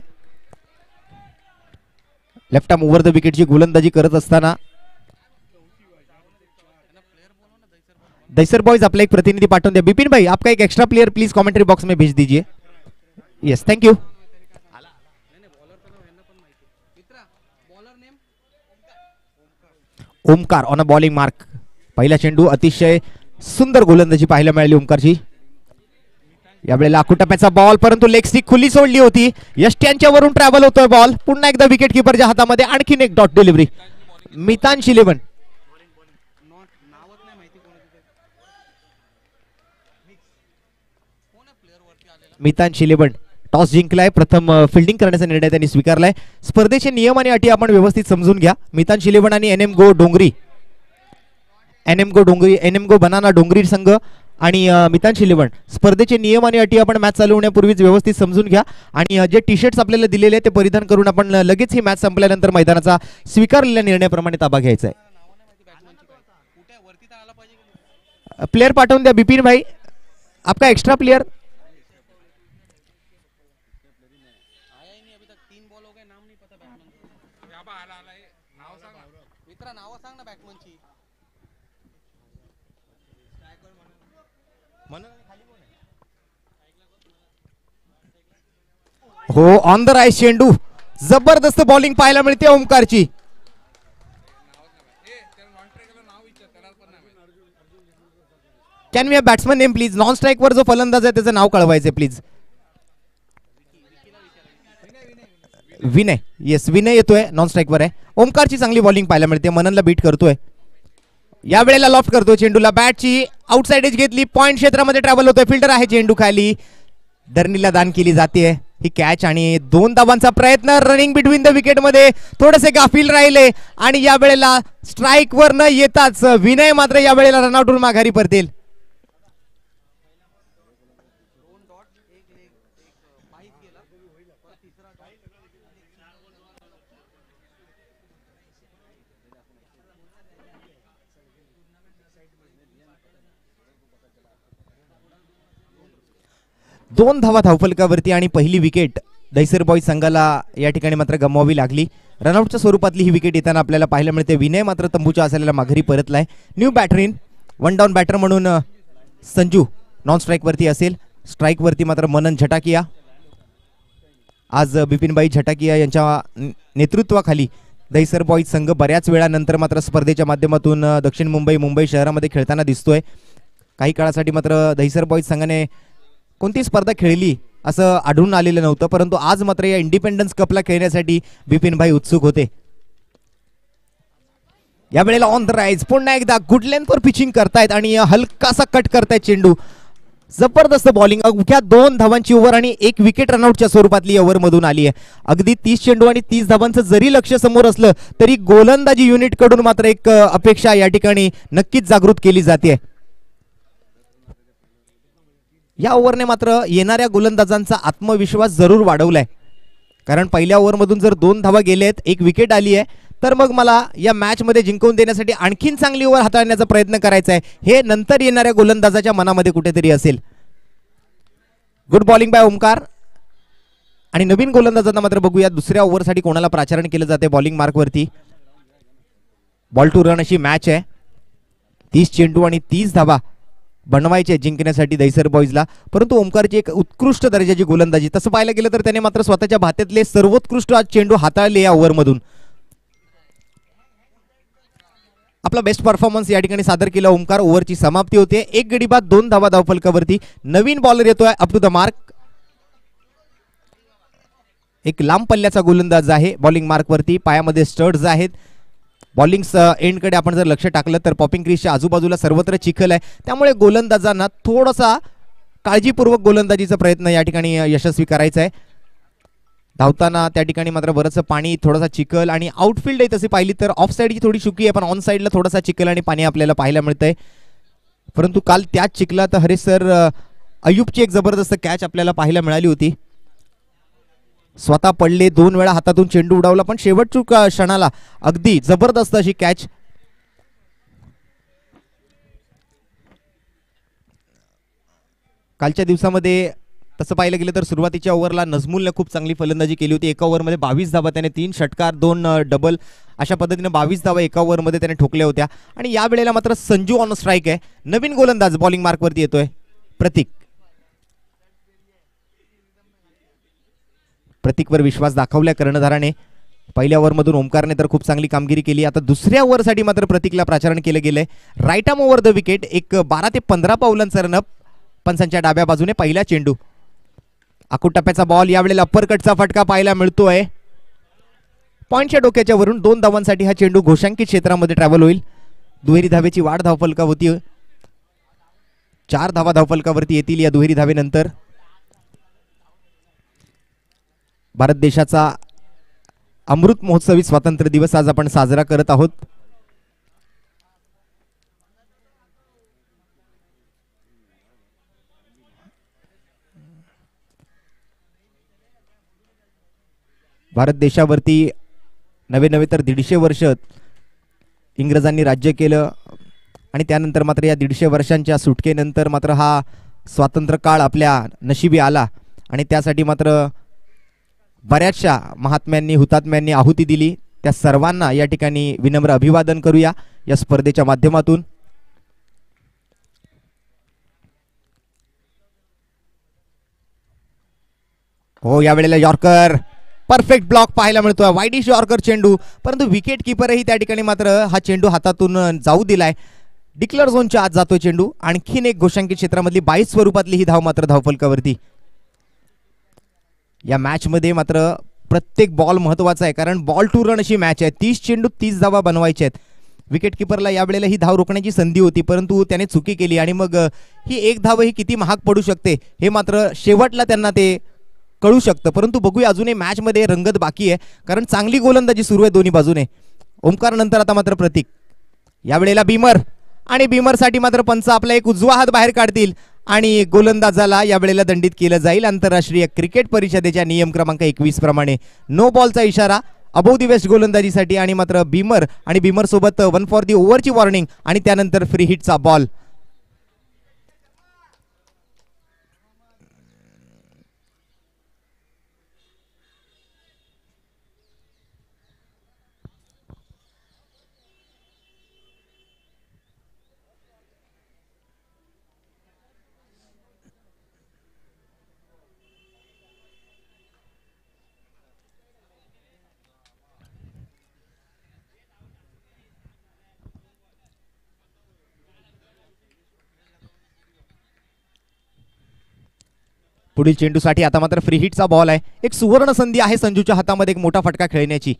लेफ्ट आर्म ओव्हर द विकेटची गोलंदाजी करत असताना. दैसर बॉयज आपला एक प्रतिनिधी पाठवून द्या. बिपिन भाई आपका एक extra player please commentary box में भेज दीजिए. Yes thank you you bowler name Omkar on a bowling mark पहिला चेंडू अतिशय सुंदर गोलंदाजी पाहायला मिळाली ओमकारची. यावेळेला टप्प्याचा बॉल परंतु लेग स्टिक खुली सोडली होती. यष्ट्यांच्या वरून ट्रॅव्हल होतोय बॉल पुन्हा एकदा विकेट किपरच्या हातामध्ये आणखीन एक dot delivery Mitansh eleven Mitansh eleven toss जिंकलाय प्रथम फिल्डिंग करण्याचा निर्णय त्यांनी स्वीकारलाय. स्पर्धेचे नियम आणि अटी आपण व्यवस्थित समजून घ्या. मितांश इलेव्हन आणि N M go Dongri. N M गो Dongri N M go banana डोंगरी संघ आणि मितान मितांश इलेव्हन स्पर्धेचे नियम आणि अटी आपण मॅच चालू होण्यापूर्वीच व्यवस्थित समजून घ्या. आणि जे टी शर्ट्स आपल्याला दिलेले आहेत ते परिधान करून आपण लगेच ही मॅच संपल्यानंतर मैदानाचा स्वीकारलेल्या निर्णयाप्रमाणे ताबा घ्यायचा आहे. प्लेयर पाठवून द्या बिपिन भाई. आपका एक्स्ट्रा प्लेयर आया ही नहीं अभी तक तीन बॉल हो गए नाम नहीं पता बैट्समैन या बा आला आला हे. नाव सांग ना. मित्रा नावं सांग ना बॅट्समनची हो ऑन द राय चेंडू जबरदस्त बॉलिंग पाहायला मिळते ओमकारची can we batsman name please non strike वर जो फलंदाज आहे त्याचं नाव कळवायचं प्लीज विनय. येस विनय येतोय नॉन स्ट्राईक वर आहे. ओमकारची चांगली बॉलिंग पाहायला मिळते मननला बीट करतोय. या वेळेला लॉफ्ट करतोय चेंडूला. बॅटची आउटसाइड एज घेतली पॉईंट क्षेत्रामध्ये ट्रॅव्हल होतोय. फिल्डर आहे चेंडू खाली धरणीला दान केली जाते ही कॅच आणि दोन धावांचा प्रयत्न रनिंग बिटवीन द विकेटमध्ये थोडेसे गाफील राहिले आणि या वेळेला स्ट्राईक वर न येताच विनय मात्र या वेळेला रनआउटवर माघारी परतील दोन डॉट एक लेग एक पाईप गेला तर तिसरा डॉट दोन धावा धावफलकावरती आणि पहिली विकेट दहिसर बॉय संघाला या ठिकाणी मात्र गमवावी लागली. रनआउटच्या स्वरूपातली ही विकेट येताना आपल्याला पाहायला मिळते. विनय मात्र तंबूच्या असलेल्या माघारी परतलाय. न्यू बॅटरीन वन डाऊन बॅटर म्हणून संजू नॉन स्ट्राईकवरती असेल. स्ट्राईकवरती मात्र मनन झटाकिया. आज बिपिनबाई झटाकिया यांच्या नेतृत्वाखाली दहिसर बॉईज संघ बऱ्याच वेळानंतर मात्र स्पर्धेच्या माध्यमातून दक्षिण मुंबई मुंबई शहरामध्ये खेळताना दिसतोय. काही काळासाठी मात्र दहिसर बॉईज संघाने कोणती स्पर्धा खेळली असं आढळून आलेलं नव्हतं परंतु आज मात्र या इंडिपेंडन्स कपला खेळण्यासाठी बिपिनभाई उत्सुक होते. या वेळेला ऑन द राईज पुन्हा एकदा गुड लेंथवर पिचिंग करतायत आणि हलकासा कट करतायत चेंडू. जबरदस्त बॉलिंग अवघ्या दोन धावांची ओव्हर आणि एक विकेट रनआउटच्या स्वरूपातली ओव्हर मधून आली आहे. अगदी तीस चेंडू आणि तीस धावांचं जरी लक्ष समोर असलं तरी गोलंदाजी युनिटकडून मात्र एक अपेक्षा या ठिकाणी नक्कीच जागृत केली जाते. या ओव्हरने मात्र येणाऱ्या गोलंदाजांचा आत्मविश्वास जरूर वाढवलाय. कारण पहिल्या ओव्हरमधून जर दोन धावा गेलेत एक विकेट आली आहे तर मग मला या मॅचमध्ये जिंकवून देण्यासाठी आणखीन चांगली ओव्हर हाताळण्याचा प्रयत्न करायचा आहे. हे नंतर येणाऱ्या गोलंदाजाच्या मनामध्ये कुठेतरी असेल. Good bowling by Omkar. आणि नवीन गोलंदाजांना मात्र बघूया दुसऱ्या ओव्हरसाठी कोणाला प्राचारण केलं जाते बॉलिंग मार्कवरती. बॉल टू रन अशी मॅच आहे. तीस चेंडू आणि तीस धावा. बनवायचे जिंकण्यासाठी दैसर बॉईजला परंतु ओमकारची एक उत्कृष्ट दर्जाची गोलंदाजी. तसं पाहायला गेलं तर त्याने मात्र स्वतःच्या भात्यातले सर्वोत्कृष्ट आज चेंडू हाताळले या ओव्हरमधून. आपला बेस्ट परफॉर्मन्स या ठिकाणी सादर केला ओमकार. ओव्हरची समाप्ती होते. एक गडी बाद दोन धावा धावफलकावरती. नवीन बॉलर येतोय अप टू द मार्क एक लांब पल्ल्याचा गोलंदाज आहे. बॉलिंग मार्कवरती पायामध्ये स्टड्स आहेत. बॉलिंग एंडकडे uh, आपण जर लक्ष टाकलं तर पॉपिंग क्रीजच्या आजूबाजूला सर्वत्र चिखल आहे. त्यामुळे गोलंदाजांना थोडासा काळजीपूर्वक गोलंदाजीचा प्रयत्न या ठिकाणी यशस्वी करायचा आहे. धावताना त्या ठिकाणी मात्र बरंचसं पाणी थोडासा चिखल आणि आउटफील्ड आहे तशी पाहिली तर ऑफ साईडची थोडी शुकी आहे पण ऑन साईडला थोडासा चिखल आणि पाणी आपल्याला पाहायला मिळतंय. परंतु काल त्याच चिखलात हरीश सर अयुबची एक जबरदस्त कॅच आपल्याला पाहायला मिळाली होती. स्वतः पडले दोन वेळा हातातून चेंडू उडावला पण शेवटच्या क्षणाला अगदी जबरदस्त अशी कॅच कालच्या दिवसामध्ये तसं पाहिलं गेलं तर सुरुवातीच्या ओव्हरला नजमूलने खूप चांगली फलंदाजी केली होती. एका ओव्हरमध्ये बावीस धावा त्याने तीन षटकार दोन डबल अशा पद्धतीने बावीस धावा एका ओव्हरमध्ये त्याने ठोकल्या होत्या. आणि या वेळेला मात्र संजू ऑन स्ट्राईक आहे. नवीन गोलंदाज बॉलिंग मार्कवरती येतोय. प्रतीक. प्रतीकवर विश्वास दाखवल्या कर्णधाराने. पहिल्या ओव्हरमधून ओमकारने तर खूप चांगली कामगिरी केली. आता दुसऱ्या ओव्हरसाठी मात्र प्रतीकला प्राचारण केलं गेलं right arm over the wicket एक बारा ते पंधरा पावलांचा रनअप पंचांच्या डाव्या बाजूने पहिला चेंडू. आकूट टप्प्याचा बॉल यावेळेला अप्पर कटचा फटका पाहायला मिळतोय. पॉईंटच्या डोक्याच्या वरून दोन धावांसाठी हा चेंडू घोषांकित क्षेत्रामध्ये ट्रॅव्हल होईल. दुहेरी धावेची वाढ धावफलका होती चार धावा धावफलकावरती येतील या दुहेरी धावेनंतर. भारत देशाचा अमृत महोत्सवी स्वातंत्र्य दिवस आज आपण साजरा करत आहोत. भारत देशावरती नवे नवे तर दीडशे वर्ष इंग्रजांनी राज्य केलं आणि त्यानंतर मात्र या दीडशे वर्षांच्या सुटकेनंतर मात्र हा स्वातंत्र्य काळ आपल्या नशिबी आला आणि त्यासाठी मात्र बऱ्याचशा महात्म्यांनी हुतात्म्यांनी आहुती दिली. त्या सर्वांना या ठिकाणी विनम्र अभिवादन करूया. या स्पर्धेच्या माध्यमातून. हो यावेळेला यॉर्कर. परफेक्ट ब्लॉक पाहायला मिळतोय. वाईडिश यॉर्कर चेंडू. परंतु विकेट किपरही त्या ठिकाणी मात्र हा चेंडू हातातून जाऊ दिलाय. डिक्लर झोनच्या आत जातोय चेंडू. आणखीन एक घोषांकित क्षेत्रामधली बाईस स्वरूपातली ही धाव मात्र धावफलकावरती. या मॅचमध्ये मात्र प्रत्येक बॉल महत्त्वाचा आहे कारण बॉल टू रन अशी मॅच आहे. तीस चेंडू तीस धावा बनवायच्या आहेत. विकेट किपरला यावेळेला ही धाव रोखण्याची संधी होती परंतु त्याने चुकी केली आणि मग ही एक धाव ही किती महाग पडू शकते हे मात्र शेवटला त्यांना ते कळू शकतं. परंतु बघूया अजूनही मॅचमध्ये रंगत बाकी आहे कारण चांगली गोलंदाजी सुरू आहे दोन्ही बाजूने. ओमकार नंतर आता मात्र प्रतीक. यावेळेला बीमर आणि बीमरसाठी मात्र पंच आपला एक उजवा हात बाहेर काढतील. आणि गोलंदाजाला यावेळेला दंडित केलं जाईल. आंतरराष्ट्रीय क्रिकेट परिषदेच्या नियम क्रमांक एकवीस प्रमाणे नो बॉलचा इशारा अबोधी वेस्ट गोलंदाजीसाठी आणि मात्र बीमर आणि बीमरसोबत वन फॉर दी ओव्हरची वॉर्निंग आणि त्यानंतर फ्री हिटचा बॉल पुढील चेंडूसाठी आता मात्र फ्री हिटचा बॉल आहे. एक सुवर्ण संधी आहे संजूच्या हातामध्ये एक मोठा फटका खेळण्याची.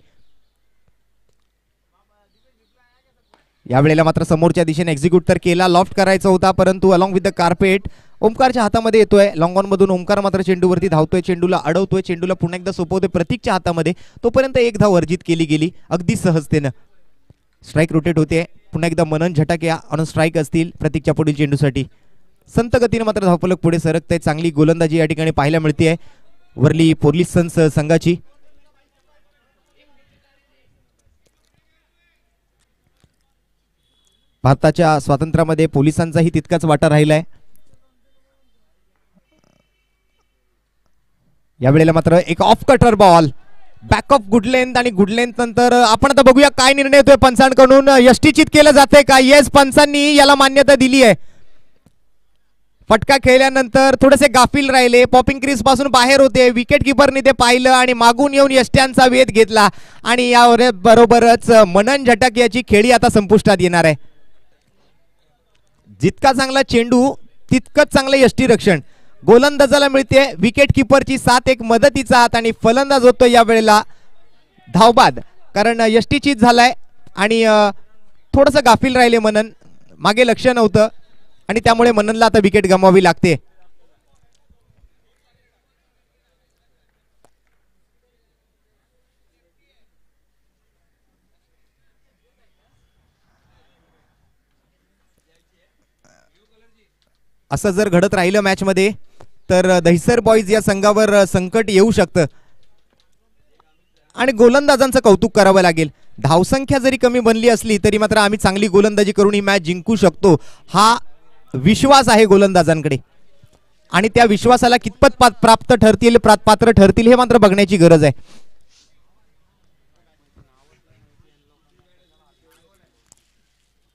यावेळेला मात्र समोरच्या दिशेने एक्झिक्यूट तर केला लॉफ्ट करायचा होता परंतु अलॉंग विथ द कार्पेट ओमकारच्या हातामध्ये येतोय. लॉंग ऑन मधून ओमकार मात्र चेंडूवरती धावतोय चेंडूला अडवतोय चेंडूला पुन्हा एकदा सोपवतोय. प्रतीकच्या हातामध्ये तोपर्यंत एक धाव अर्जित केली गेली अगदी सहजतेनं. स्ट्राईक रोटेट होते. पुन्हा एकदा मनन झटक या ऑन स्ट्राईक असतील प्रतीकच्या पुढील चेंडूसाठी. संत गतीने मात्र धावफलक पुढे सरकते चांगली गोलंदाजी या ठिकाणी पाहायला मिळते वरली पोलीस सन्स संघाची. भारताच्या स्वातंत्र्यामध्ये पोलिसांचाही तितकाच वाटा राहिलाय. यावेळेला मात्र एक off cutter ball back off good length आणि गुड लेंथ नंतर आपण आता बघूया काय निर्णय येतोय पंचांकडून. यष्टीचित केलं जाते का? येस पंचांनी याला मान्यता दिली आहे फटका खेळल्यानंतर थोडेसे गाफील राहिले. पॉपिंग क्रीजपासून बाहेर होते. विकेट किपरने ते पाहिलं आणि मागून येऊन यष्ट्यांचा वेध घेतला. आणि या बरोबरच मनन झटक याची खेळी आता संपुष्टात येणार आहे. जितका चांगला चेंडू तितकंच चांगलं यष्टीरक्षण गोलंदाजाला मिळते. विकेट किपरची साथ एक मदतीचा हात आणि फलंदाज होतो या वेळेला धावबाद. कारण यष्टीचीत झालाय आणि थोडंसं गाफील राहिले मनन. मागे लक्ष नव्हतं. आणि त्यामुळे मननला आता विकेट गमावी लागते. असं जर घडत राहिलं मॅचमध्ये तर दहिसर बॉईज या संघावर संकट येऊ शकतं. आणि गोलंदाजांचं कौतुक करावं लागेल. धावसंख्या जरी कमी बनली असली तरी मात्र आम्ही चांगली गोलंदाजी करून ही मॅच जिंकू शकतो. हा विश्वास आहे गोलंदाजांकडे. आणि त्या विश्वासाला कितपत प्राप्त ठरतील पात्र ठरतील हे मात्र बघण्याची गरज आहे.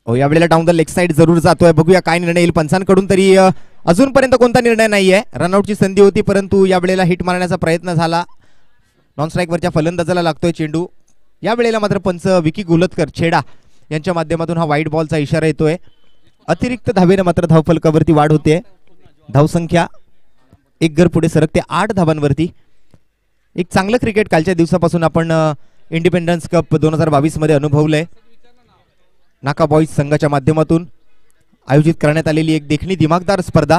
हो यावेळेला डाऊन द लेग साईड जरूर जातोय. बघूया काय निर्णय येईल. पंचांकडून तरी अजूनपर्यंत कोणता निर्णय नाहीये. रनआउटची संधी होती परंतु यावेळेला हिट मारण्याचा प्रयत्न झाला. नॉन स्ट्राईकवरच्या फलंदाजाला लागतोय चेंडू. या वेळेला मात्र पंच विकी गुलतकर छेडा यांच्या माध्यमातून हा वाईट बॉलचा इशारा येतोय. अतिरिक्त धावेनं मात्र धावफलकावरती वाढ होते. धावसंख्या एक घर पुढे सरकते. आठ धावांवरती. एक चांगलं क्रिकेट कालच्या दिवसापासून आपण इंडिपेंडन्स कप दोन हजार बावीसमध्ये अनुभवलंय. नाका बॉईज संघाच्या माध्यमातून आयोजित करण्यात आलेली एक देखणी दिमागदार स्पर्धा.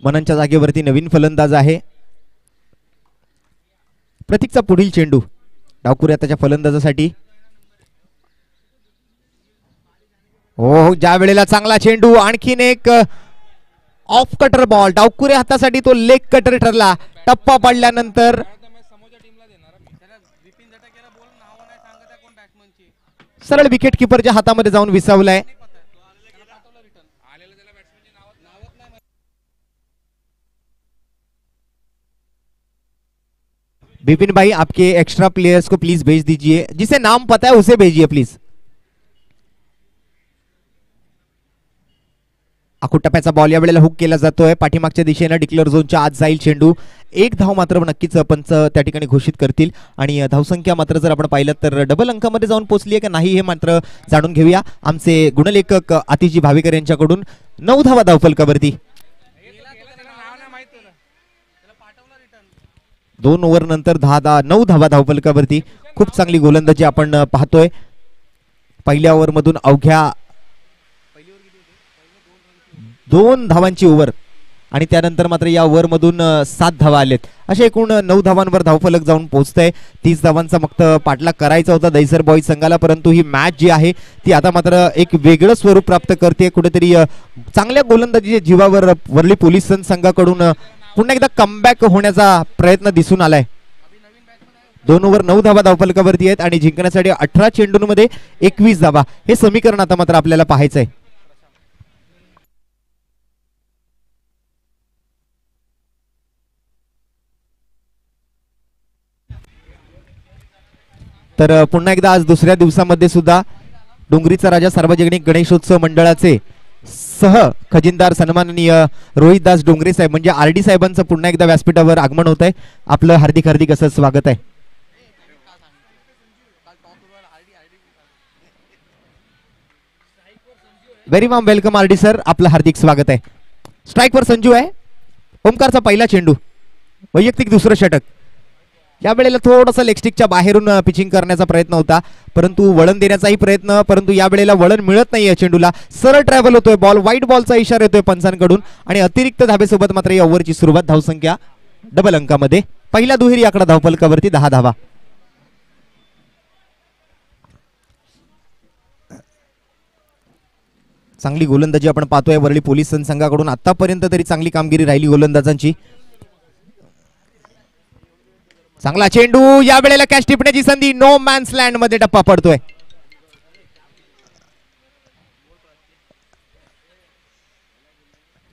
मननच्या जागेवरती नवीन फलंदाज आहे. प्रतीकचा पुढील चेंडू डावकुऱ्या त्याच्या फलंदाजासाठी. हो हो, ज्या वेळेला चांगला चेंडू आणखीन एक ऑफ कटर बॉल डावकुऱ्या हातासाठी तो लेग कटर ठरला. टप्पा पडल्यानंतर सरळ विकेट किपरच्या हातामध्ये जाऊन विसावलाय आलेलं त्याला बॅट्समॅनची नाव नावच नाही विपिन भाई आपके एक्स्ट्रा प्लेयर्स को प्लीज भेज दीजिए। जिसे नाम पता है उसे भेजिए प्लीज आखूट टप्प्याचा बॉल या वेळेला हुक केला जातोय. पाठीमागच्या दिशेनं डिक्लेअर झोनच्या आत जाईल चेंडू एक धाव मात्र नक्कीच पंच त्या ठिकाणी घोषित करतील. आणि धावसंख्या मात्र जर आपण पाहिलं तर डबल अंकामध्ये जाऊन पोहोचली आहे का नाही हे मात्र जाणून घेऊया. आमचे गुणलेखक आतिजी भावेकर यांच्याकडून नऊ धावा धावफलकावरती गेला तो त्याला नाव नाही माहीत तुला त्याला पाठवलं रिटर्न दोन ओव्हर नंतर दहा दहा नऊ धावा धावफलकावरती खूप चांगली गोलंदाजी आपण पाहतोय. पहिल्या ओव्हरमधून अवघ्या दोन धावांची ओव्हर आणि त्यानंतर मात्र या ओव्हरमधून सात धावा आलेत. अशा एकूण नऊ धावांवर धावफलक जाऊन पोहोचतंय. तीस धावांचा फक्त पाठलाग करायचा होता दैसर बॉईज संघाला परंतु ही मॅच जी आहे ती आता मात्र एक वेगळं स्वरूप प्राप्त करते कुठेतरी चांगल्या गोलंदाजीच्या जीवावर वरली पोलीस संघाकडून पुन्हा एकदा कमबॅक होण्याचा प्रयत्न दिसून आलाय. दोन ओव्हर नऊ धावा धावफलकावरती आहेत आणि जिंकण्यासाठी अठरा चेंडूंमध्ये एकवीस धावा. हे समीकरण आता मात्र आपल्याला पाहायचंय. तर पुन्हा एकदा आज दुसऱ्या दिवसामध्ये सुद्धा डोंगरीचा राजा सार्वजनिक गणेशोत्सव मंडळाचे सह खजिनदार सन्माननीय रोहितदास डोंगरे साहेब म्हणजे आर डी साहेबांचं पुन्हा एकदा व्यासपीठावर आगमन होत आहे आपलं हार्दिक हार्दिक असं स्वागत आहे. Very warm welcome R D sir. आपलं हार्दिक स्वागत आहे. स्ट्राईकवर संजू आहे. ओमकारचा पहिला चेंडू. वैयक्तिक दुसरं षटक. या वेळेला थोडंसं लेगस्टिकच्या बाहेरून पिचिंग करण्याचा प्रयत्न होता. परंतु वळण देण्याचाही प्रयत्न परंतु या वेळेला वळण मिळत नाही या चेंडूला. सरळ ट्रॅव्हल होतोय बॉल व्हाईट बॉलचा इशारा येतोय पंचांकडून. आणि अतिरिक्त धाबेसोबत मात्र या ओव्हरची सुरुवात धावसंख्या डबल अंकामध्ये. पहिला दुहेरी आकडा धावफलकावरती दहा धावा. चांगली गोलंदाजी आपण पाहतोय. वरळी पोलीस संघाकडून आतापर्यंत तरी चांगली कामगिरी राहिली गोलंदाजांची. चांगला चेंडू या वेळेला कॅच टिपण्याची संधी. नो मॅन्स लँडमध्ये टप्पा पडतोय.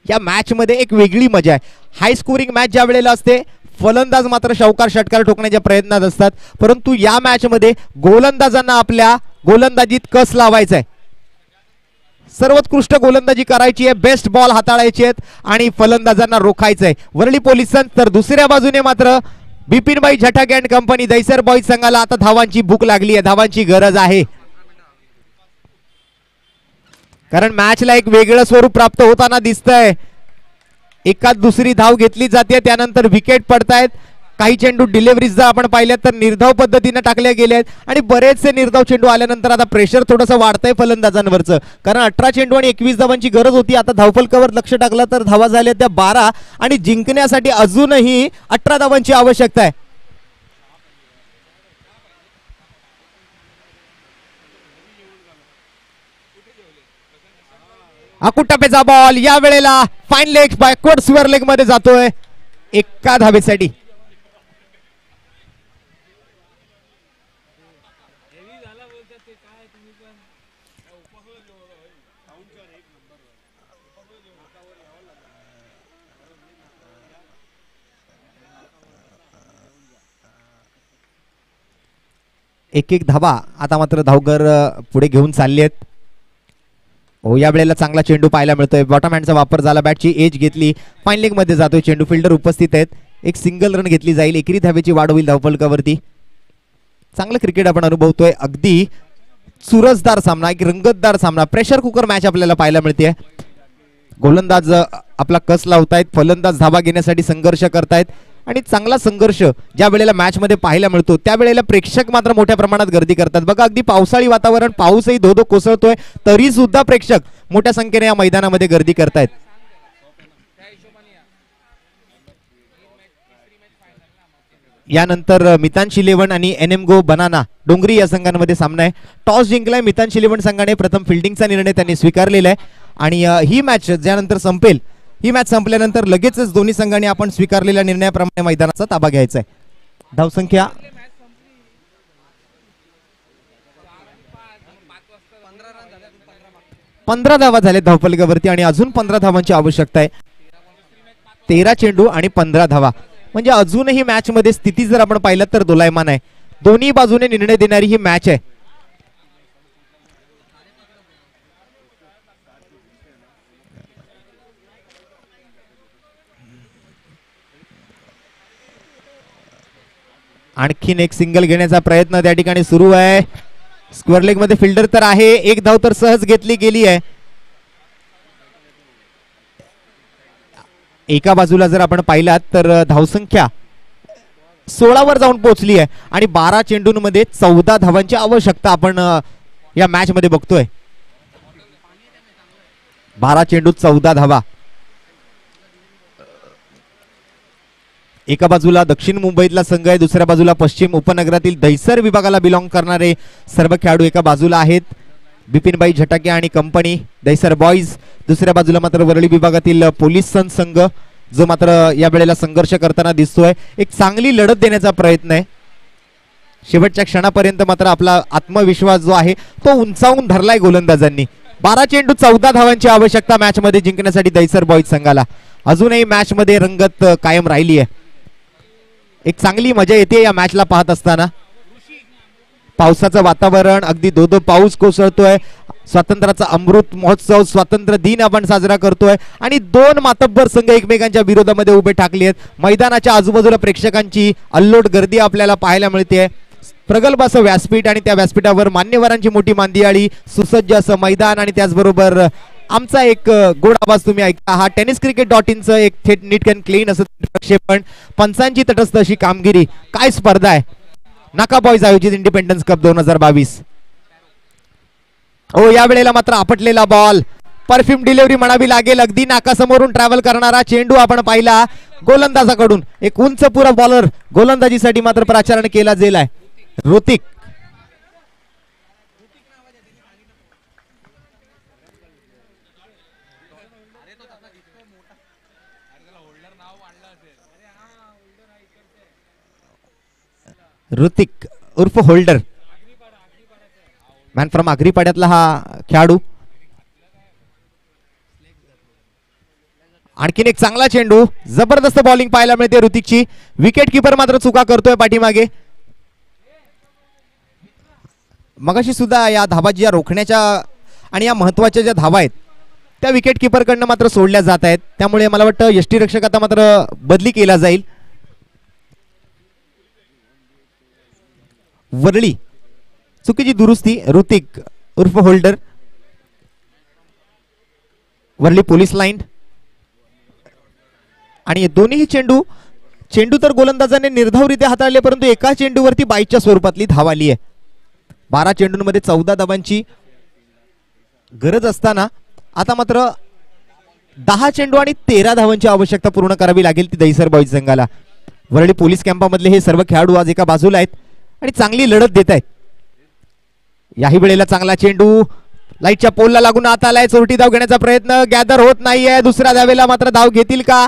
या मॅच मध्ये एक वेगळी मजा आहे. हाय स्कोरिंग मॅच ज्या वेळेला असते फलंदाज मात्र शौकार षटकार ठोकण्याच्या प्रयत्नात असतात. परंतु या मॅच मध्ये गोलंदाजांना आपल्या गोलंदाजीत कस लावायचा आहे सर्वोत्कृष्ट गोलंदाजी करायची आहे बेस्ट बॉल हाताळायचे आहेत आणि फलंदाजांना रोखायचं आहे वरळी पोलिसांत तर दुसऱ्या बाजूने मात्र बिपिनबाई झटक अँड कंपनी दैसर बॉईज संघाला आता धावांची भूक लागली आहे धावांची गरज आहे. कारण मॅचला एक वेगळं स्वरूप प्राप्त होताना दिसतंय. एकात दुसरी धाव घेतली जाते त्यानंतर विकेट पडतायत. काही चेंडू डिलिव्हरीज जर आपण पाहिल्यात तर निर्धाव पद्धतीने टाकल्या गेल्या आहेत. आणि बरेचसे निर्धाव चेंडू आल्यानंतर आता प्रेशर थोडंसं वाढतंय फलंदाजांवरचं. कारण अठरा चेंडू आणि एकवीस धावांची गरज होती. आता धावफलकावर लक्ष टाकलं तर धावा झाल्या त्या बारा. आणि जिंकण्यासाठी अजूनही अठरा धावांची आवश्यकता आहे. अकुटप्पेचा बॉल या वेळेला फाईन लेग बॅकवर्ड स्वेअर लेगमध्ये जातोय. एका धावेसाठी. एक एक धावा. आता मात्र धावगर पुढे घेऊन चालले आहेत. हो या वेळेला चांगला चेंडू पाहायला मिळतोय. बॉटम हँडचा वापर झाला. बॅटची एज घेतली. फाईन लेगमध्ये जातोय चेंडू. फिल्डर उपस्थित आहेत. एक सिंगल रन घेतली जाईल. एकरी धावेची वाढ होईल धावफलकावरती चांगलं क्रिकेट आपण अनुभवतोय. अगदी चुरसदार सामना एक रंगतदार सामना. प्रेशर कुकर मॅच आपल्याला पाहायला मिळते गोलंदाज आपला कस लावतायत? फलंदाज धावा घेण्यासाठी संघर्ष करतायत. आणि चांगला संघर्ष ज्या वेळेला मॅच मध्ये पाहायला मिळतो त्यावेळेला प्रेक्षक मात्र मोठ्या प्रमाणात गर्दी करतात. बघा अगदी पावसाळी वातावरण पाऊसही धोधो कोसळतोय तरी सुद्धा प्रेक्षक मोठ्या संख्येने या मैदानामध्ये गर्दी करतायत. यानंतर मितांश इलेव्हन आणि N M go banana Dongri या संघांमध्ये सामना आहे. टॉस जिंकलाय मितांश इलेव्हन संघाने प्रथम फिल्डिंगचा निर्णय त्यांनी स्वीकारलेला आहे. आणि ही मॅच ज्यानंतर संपेल ही मॅच संपल्यानंतर लगेचच दोन्ही संघांनी आपण स्वीकारलेल्या निर्णयाप्रमाणे मैदानाचा ताबा घ्यायचा आहे धावसंख्या पंधरा धावा झाल्या धावफलकावरती आणि अजून पंधरा धावांची आवश्यकता आहे. तेरा चेंडू आणि पंधरा धावा. म्हणजे अजूनही मॅच मध्ये स्थिती जर आपण पाहिलं तर दोलायमान आहे. दोन्ही बाजूने निर्णय देणारी ही मॅच आहे. आणखीन एक सिंगल घेण्याचा प्रयत्न त्या ठिकाणी सुरू आहे. स्क्वेअर लेगमध्ये फिल्डर तर आहे. एक धाव तर सहज घेतली गेली आहे. एका बाजूला जर आपण पाहिलात तर धावसंख्या सोळावर जाऊन पोहोचली आहे. आणि बारा चेंडूंमध्ये चौदा धावांची आवश्यकता आपण या मॅच मध्ये बघतोय. बारा चेंडू चौदा धावा. एका बाजूला दक्षिण मुंबईतला संघ आहे दुसऱ्या बाजूला पश्चिम उपनगरातील दहिसर विभागाला बिलॉंग करणारे सर्व खेळाडू एका बाजूला आहेत. बिपिनबाई झटाके आणि कंपनी दहिसर बॉईज दुसऱ्या बाजूला मात्र वरळी विभागातील पोलीस सन संघ जो मात्र या वेळेला संघर्ष करताना दिसतोय. एक चांगली लढत देण्याचा प्रयत्न आहे. शेवटच्या क्षणापर्यंत मात्र आपला आत्मविश्वास जो आहे तो उंचावून धरलाय गोलंदाजांनी. बारा चेंडू चौदा धावांची आवश्यकता मॅच मध्ये जिंकण्यासाठी दैसर बॉईज संघाला. अजूनही मॅच मध्ये रंगत कायम राहिली आहे. एक चांगली मजा येते या मॅचला पाहत असताना. पावसाचं वातावरण अगदी दो दो पाऊस कोसळतोय. स्वातंत्र्याचा अमृत महोत्सव स्वातंत्र्य दिन आपण साजरा करतोय. आणि दोन मातब्बर संघ एकमेकांच्या विरोधामध्ये उभे ठाकले आहेत. मैदानाच्या आजूबाजूला प्रेक्षकांची अल्लोट गर्दी आपल्याला पाहायला मिळते. प्रगल्भ असं व्यासपीठ आणि त्या व्यासपीठावर मान्यवरांची मोठी मांदियाळी सुसज्ज असं मैदान आणि त्याचबरोबर आमचा एक गोड आवाज तुम्ही ऐकता हा टेनिस क्रिकेट डॉट इनचं एक थेट नीट अँड क्लीन असं प्रक्षेपण. पंचांची तटस्थ अशी कामगिरी. काय स्पर्धा आहे? नाका बॉईज आयोजित इंडिपेंडन्स कप दोन हजार बावीस. हो या वेळेला मात्र आपटलेला बॉल परफ्यूम डिलिव्हरी म्हणावी लागेल. अगदी नाकासमोरून ट्रॅव्हल करणारा चेंडू आपण पाहिला गोलंदाजाकडून. एक उंच पुरा बॉलर गोलंदाजीसाठी मात्र प्राचारण केला गेलाय. ऋतिक ऋतिक उर्फ होल्डर मॅन फ्रॉम आगरीपाड्यातला हा खेळाडू आणखीन एक चांगला चेंडू जबरदस्त बॉलिंग पाहायला मिळते ऋतिकची विकेट किपर मात्र चुका करतोय पाठीमागे. मगाशी सुद्धा या धाबा ज्या रोखण्याच्या आणि या महत्त्वाच्या ज्या धावा आहेत त्या विकेट किपरकडनं मात्र सोडल्या जात आहेत. त्यामुळे मला वाटतं यष्टीरक्षक आता मात्र बदली केला जाईल. वरळी. चुकीची दुरुस्ती ऋतिक उर्फ होल्डर. Worli police line. आणि दोन्ही चेंडू चेंडू तर गोलंदाजाने निर्धावरित्या हाताळले परंतु एका चेंडूवरती बाईच्या स्वरूपातली धाव आली आहे. बारा चेंडूंमध्ये चौदा धावांची गरज असताना आता मात्र दहा चेंडू आणि तेरा धावांची आवश्यकता पूर्ण करावी लागेल ती दहिसर बॉईज संघाला. वरळी पोलीस कॅम्पामधले हे सर्व खेळाडू आज एका बाजूला आहेत. आणि चांगली लढत देत आहेत. याही वेळेला चांगला चेंडू लाईटच्या पोलला लागून आता आलाय. चोरटी धाव घेण्याचा प्रयत्न गॅदर होत नाहीये. दुसऱ्या धावेला मात्र धाव घेतील का?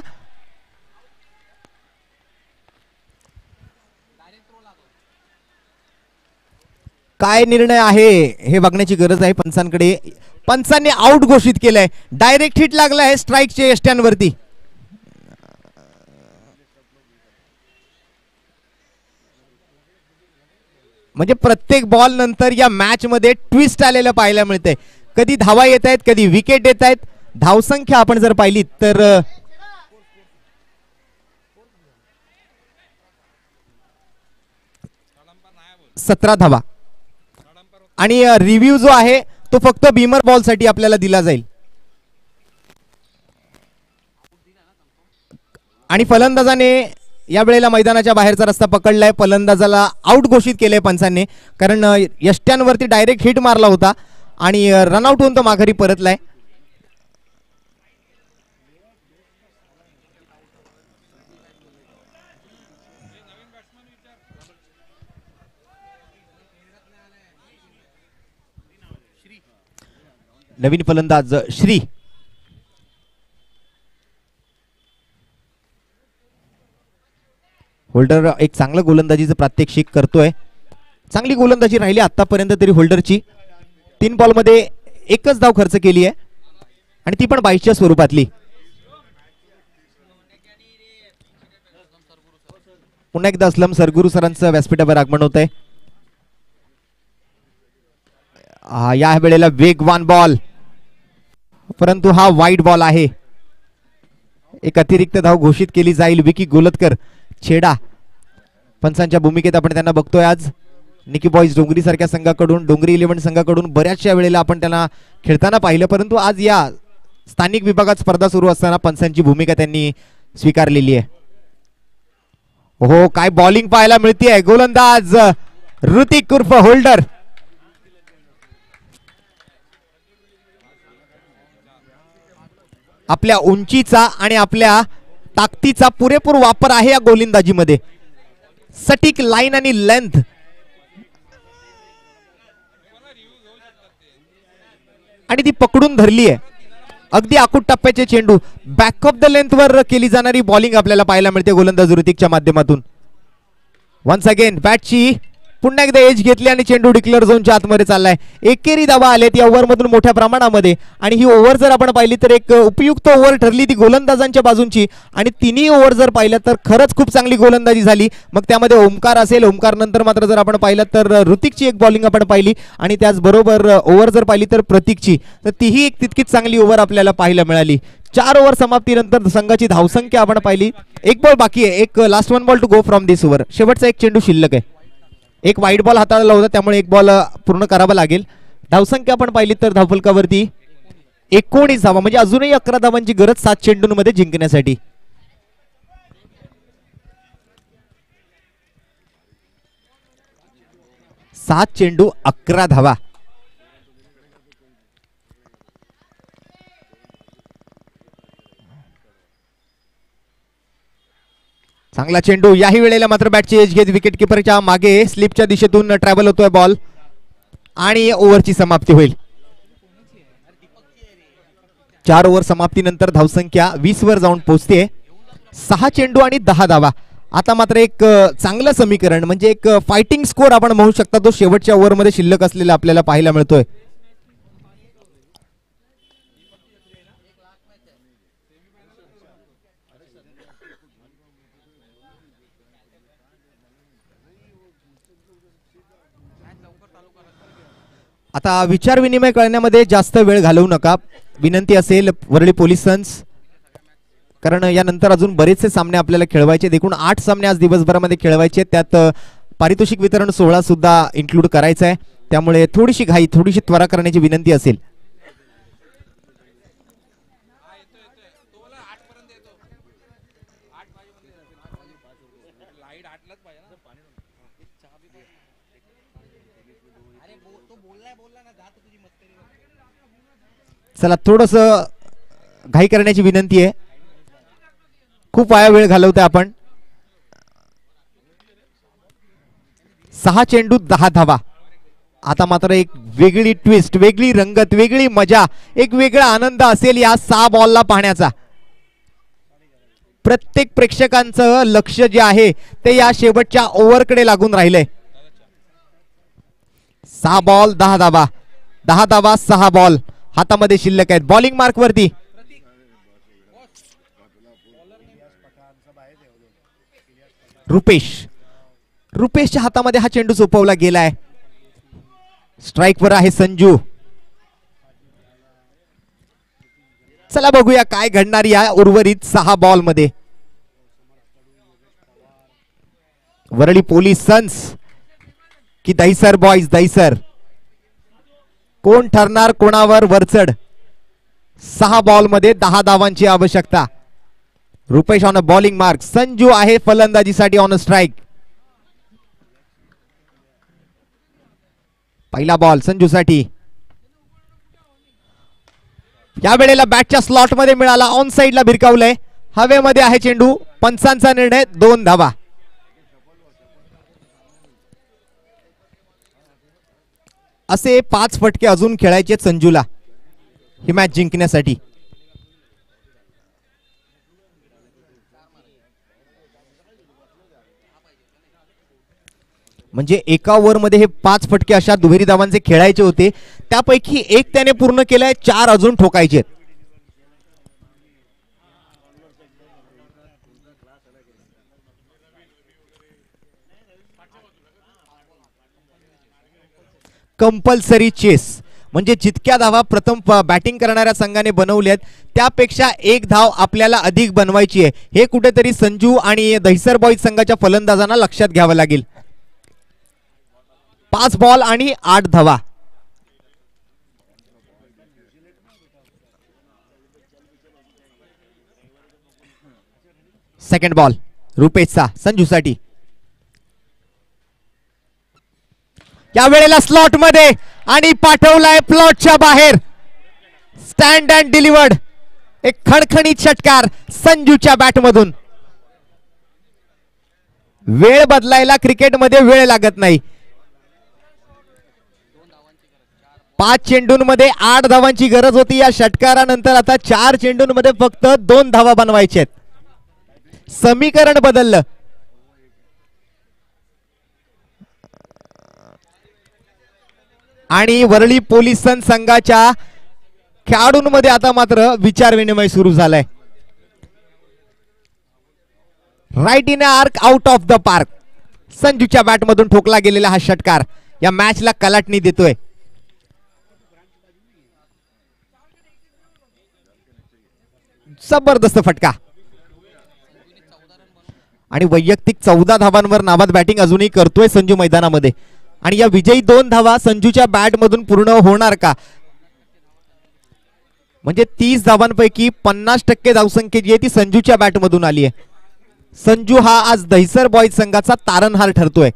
काय निर्णय आहे हे बघण्याची गरज आहे पंचांकडे. पंचांनी आउट घोषित केलंय. डायरेक्ट हिट लागलाय स्ट्राईकच्या यष्ट्यांवरती म्हणजे प्रत्येक बॉल नंतर या मॅच मध्ये ट्विस्ट आलेलं पाहायला मिळतंय. कधी धावा येत आहेत कधी विकेट येत आहेत धावसंख्या आपण जर पाहिली तर सतरा धावा. आणि रिव्ह्यू जो आहे तो फक्त बीमर बॉलसाठी आपल्याला दिला जाईल. आणि फलंदाजाने या वेळेला मैदानाच्या बाहेरचा रस्ता पकडलाय. फलंदाजाला आउट घोषित केलंय पंचांनी. कारण यष्ट्यांवरती डायरेक्ट हिट मारला होता. आणि रनआउट होऊन तो माघारी परतलाय. नवीन फलंदाज श्री होल्डर एक चांगलं गोलंदाजीचं प्रात्यक्षिक करतोय. चांगली गोलंदाजी राहिली आतापर्यंत तरी होल्डरची. तीन बॉलमध्ये एकच धाव खर्च केली आहे. आणि ती पण बाईसच्या स्वरूपातली. पुन्हा एकदा असलम सरगुरु सरांचं व्यासपीठावर आगमन होत आहे या वेळेला वेगवान बॉल. परंतु हा वाईट बॉल आहे. एक अतिरिक्त धाव घोषित केली जाईल. विकी गोलतकर छेडा. पंचांच्या भूमिकेत आपण त्यांना बघतोय आज. निकी बॉईज डोंगरी सारख्या संघाकडून डोंगरी इलेव्हन संघाकडून बऱ्याचशा वेळेला आपण त्यांना खेळताना पाहिलं परंतु आज या स्थानिक विभागात स्पर्धा सुरू असताना पंचांची भूमिका त्यांनी स्वीकारलेली आहे. हो काय बॉलिंग पाहायला मिळतीये. गोलंदाज ऋतिक उर्फ होल्डर. आपल्या उंचीचा आणि आपल्या ताकदीचा पुरेपूर वापर आहे या गोलंदाजीमध्ये. सटीक लाईन आणि लेंथ. आणि ती पकडून धरली आहे अगदी आकुट टप्प्याचे चेंडू. बॅक ऑफ द लेंथ वर केली जाणारी बॉलिंग आपल्याला पाहायला मिळते गोलंदाज ऋतिकच्या माध्यमातून. वन्स अगेन बॅटची पुन्हा एकदा एज घेतली आणि चेंडू डिक्लेअर झोनच्या आतमध्ये चाललाय. एकेरी धावा आलेत या ओव्हरमधून मोठ्या प्रमाणामध्ये. आणि ही ओव्हर जर आपण पाहिली तर एक उपयुक्त ओव्हर ठरली ती गोलंदाजांच्या बाजूंची. आणि तिन्ही ओव्हर जर पाहिलं तर खरंच खूप चांगली गोलंदाजी झाली. मग त्यामध्ये ओमकार असेल. ओमकार नंतर मात्र जर आपण पाहिलं तर ऋतिकची एक बॉलिंग आपण पाहिली. आणि त्याचबरोबर ओव्हर जर पाहिली तर प्रतीकची. तर तीही एक तितकीच चांगली ओव्हर आपल्याला पाहायला मिळाली. चार ओव्हर समाप्तीनंतर संघाची धावसंख्या आपण पाहिली. एक बॉल बाकी आहे. एक last one ball to go from this over शेवटचा एक चेंडू शिल्लक आहे. एक वाईट बॉल हाताळला होता त्यामुळे एक बॉल पूर्ण करावा लागेल. धावसंख्या आपण पाहिली तर धावफलकावरती एकोणीस धावा म्हणजे अजूनही अकरा धावांची गरज सात चेंडूंमध्ये जिंकण्यासाठी. सात चेंडू अकरा धावा. चांगला चेंडू. याही वेळेला मात्र बॅटची एज घेत विकेट किपरच्या मागे स्लिपच्या दिशेतून ट्रॅव्हल होतोय बॉल आणि ओव्हरची समाप्ती होईल. चार ओव्हर समाप्तीनंतर धावसंख्या वीस वर जाऊन पोहोचते. सहा चेंडू आणि दहा धावा. आता मात्र एक चांगलं समीकरण म्हणजे एक फायटिंग स्कोर आपण म्हणू शकता तो शेवटच्या ओव्हरमध्ये शिल्लक असलेला आपल्याला पाहायला मिळतोय. आता विचार विनिमय करण्यामध्ये जास्त वेळ घालवू नका. विनंती असेल वरळी पोलिसांस कारण यानंतर अजून बरेचसे सामने आपल्याला खेळवायचे एकूण आठ सामने आज दिवसभरामध्ये खेळवायचे त्यात पारितोषिक वितरण सोहळा सुद्धा इन्क्लूड करायचा आहे. त्यामुळे थोडीशी घाई थोडीशी त्वरा करण्याची विनंती असेल लाइट आठलाच पाहिजे ना अरे बो- तो बोललाय बोलला ना जा तू तुझी मस्करी कर. चला थोडस घाई करण्याची विनंती आहे. खूप वाया वेळ घालवतोय आपण. सहा चेंडू दहा धावा. आता मात्र एक वेगळी ट्विस्ट वेगळी रंगत वेगळी मजा एक वेगळा आनंद असेल या सहा बॉलला पाहण्याचा. प्रत्येक प्रेक्षकांचं लक्ष जे आहे ते या शेवटच्या ओव्हरकडे लागून राहिलंय. सहा बॉल दहा धावा. दहा धावा सहा बॉल हातामध्ये शिल्लक आहेत. बॉलिंग मार्क वरती. रुपेश. रुपेशच्या हातामध्ये हा चेंडू सोपवला गेलाय. स्ट्राईक वर आहे संजू. चला बघूया काय घडणार या उर्वरित सहा बॉलमध्ये. Worli police sons. की दहिसर बॉईज दहिसर. कोण ठरणार कोणावर वरचढ? सहा बॉलमध्ये दहा धावांची आवश्यकता. Rupesh on a bowling mark Sanju आहे फलंदाजीसाठी ऑन अ स्ट्राईक पहिला बॉल संजूसाठी. या वेळेला बॅटच्या स्लॉटमध्ये मिळाला ऑन साइडला भिरकावलंय. हवेमध्ये आहे चेंडू. पंचांचा निर्णय दोन धावा. असे पाच फटके अजून खेळायचे आहेत संजूला. ही मॅच जिंकण्यासाठी. म्हणजे एका ओव्हरमध्ये हे पाच फटके अशा दुहेरी धावांचे खेळायचे होते. त्यापैकी एक त्याने पूर्ण केलाय चार अजून ठोकायचे आहेत. कंपल्सरी चेस म्हणजे जितक्या धावा प्रथम बॅटिंग करणाऱ्या संघाने बनवल्यात त्यापेक्षा एक धाव आपल्याला अधिक बनवायची आहे. हे कुठेतरी संजू आणि दहिसर बॉईज संघाच्या फलंदाजांना लक्षात घ्यावं लागेल. पाच बॉल आणि आठ धावा. सेकंड बॉल रुपेशचा संजूसाठी. या वेळेला स्लॉटमध्ये आणि पाठवलाय प्लॉटच्या बाहेर. स्टँड अँड डिलिव्हर्ड एक खणखणीत षटकार संजूच्या बॅट मधून. वेळ बदलायला क्रिकेटमध्ये वेळ लागत नाही. पाच चेंडूंमध्ये आठ धावांची गरज होती. या षटकारानंतर आता चार चेंडूंमध्ये फक्त दोन धावा बनवायचे आहेत समीकरण बदललं. आणि वरळी पोलीस संघाच्या खेळाडूंमध्ये आता मात्र विचार विनिमय सुरू झालाय. Right in arc out of the park संजूच्या बॅटमधून ठोकला गेलेला हा षटकार या मॅचला कलाटणी देतोय. जबरदस्त फटका. आणि वैयक्तिक चौदा धावांवर नाबाद बॅटिंग अजूनही करतोय संजू मैदानामध्ये. आणि या विजयी दोन धावा संजूच्या बॅट मधून पूर्ण होणार का? म्हणजे तीस धावांपैकी पन्नास टक्के धावसंख्या जी आहे ती संजूच्या बॅटमधून आली आहे. संजू हा आज दहिसर बॉईज संघाचा तारणहार ठरतोय.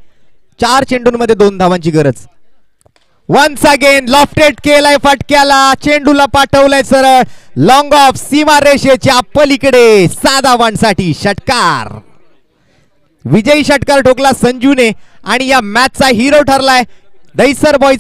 चार चेंडूंमध्ये दोन धावांची गरज. वन्स अगेन लॉफ्टेड केलाय फटक्याला. चेंडूला पाठवलाय सरळ. लॉंग ऑफ सीमा रेषेच्या पलीकडे सहा धावांसाठी षटकार. विजयी षटकार ठोकला संजूने. आणि या मॅचचा हिरो ठरलाय. दहिसर बॉईज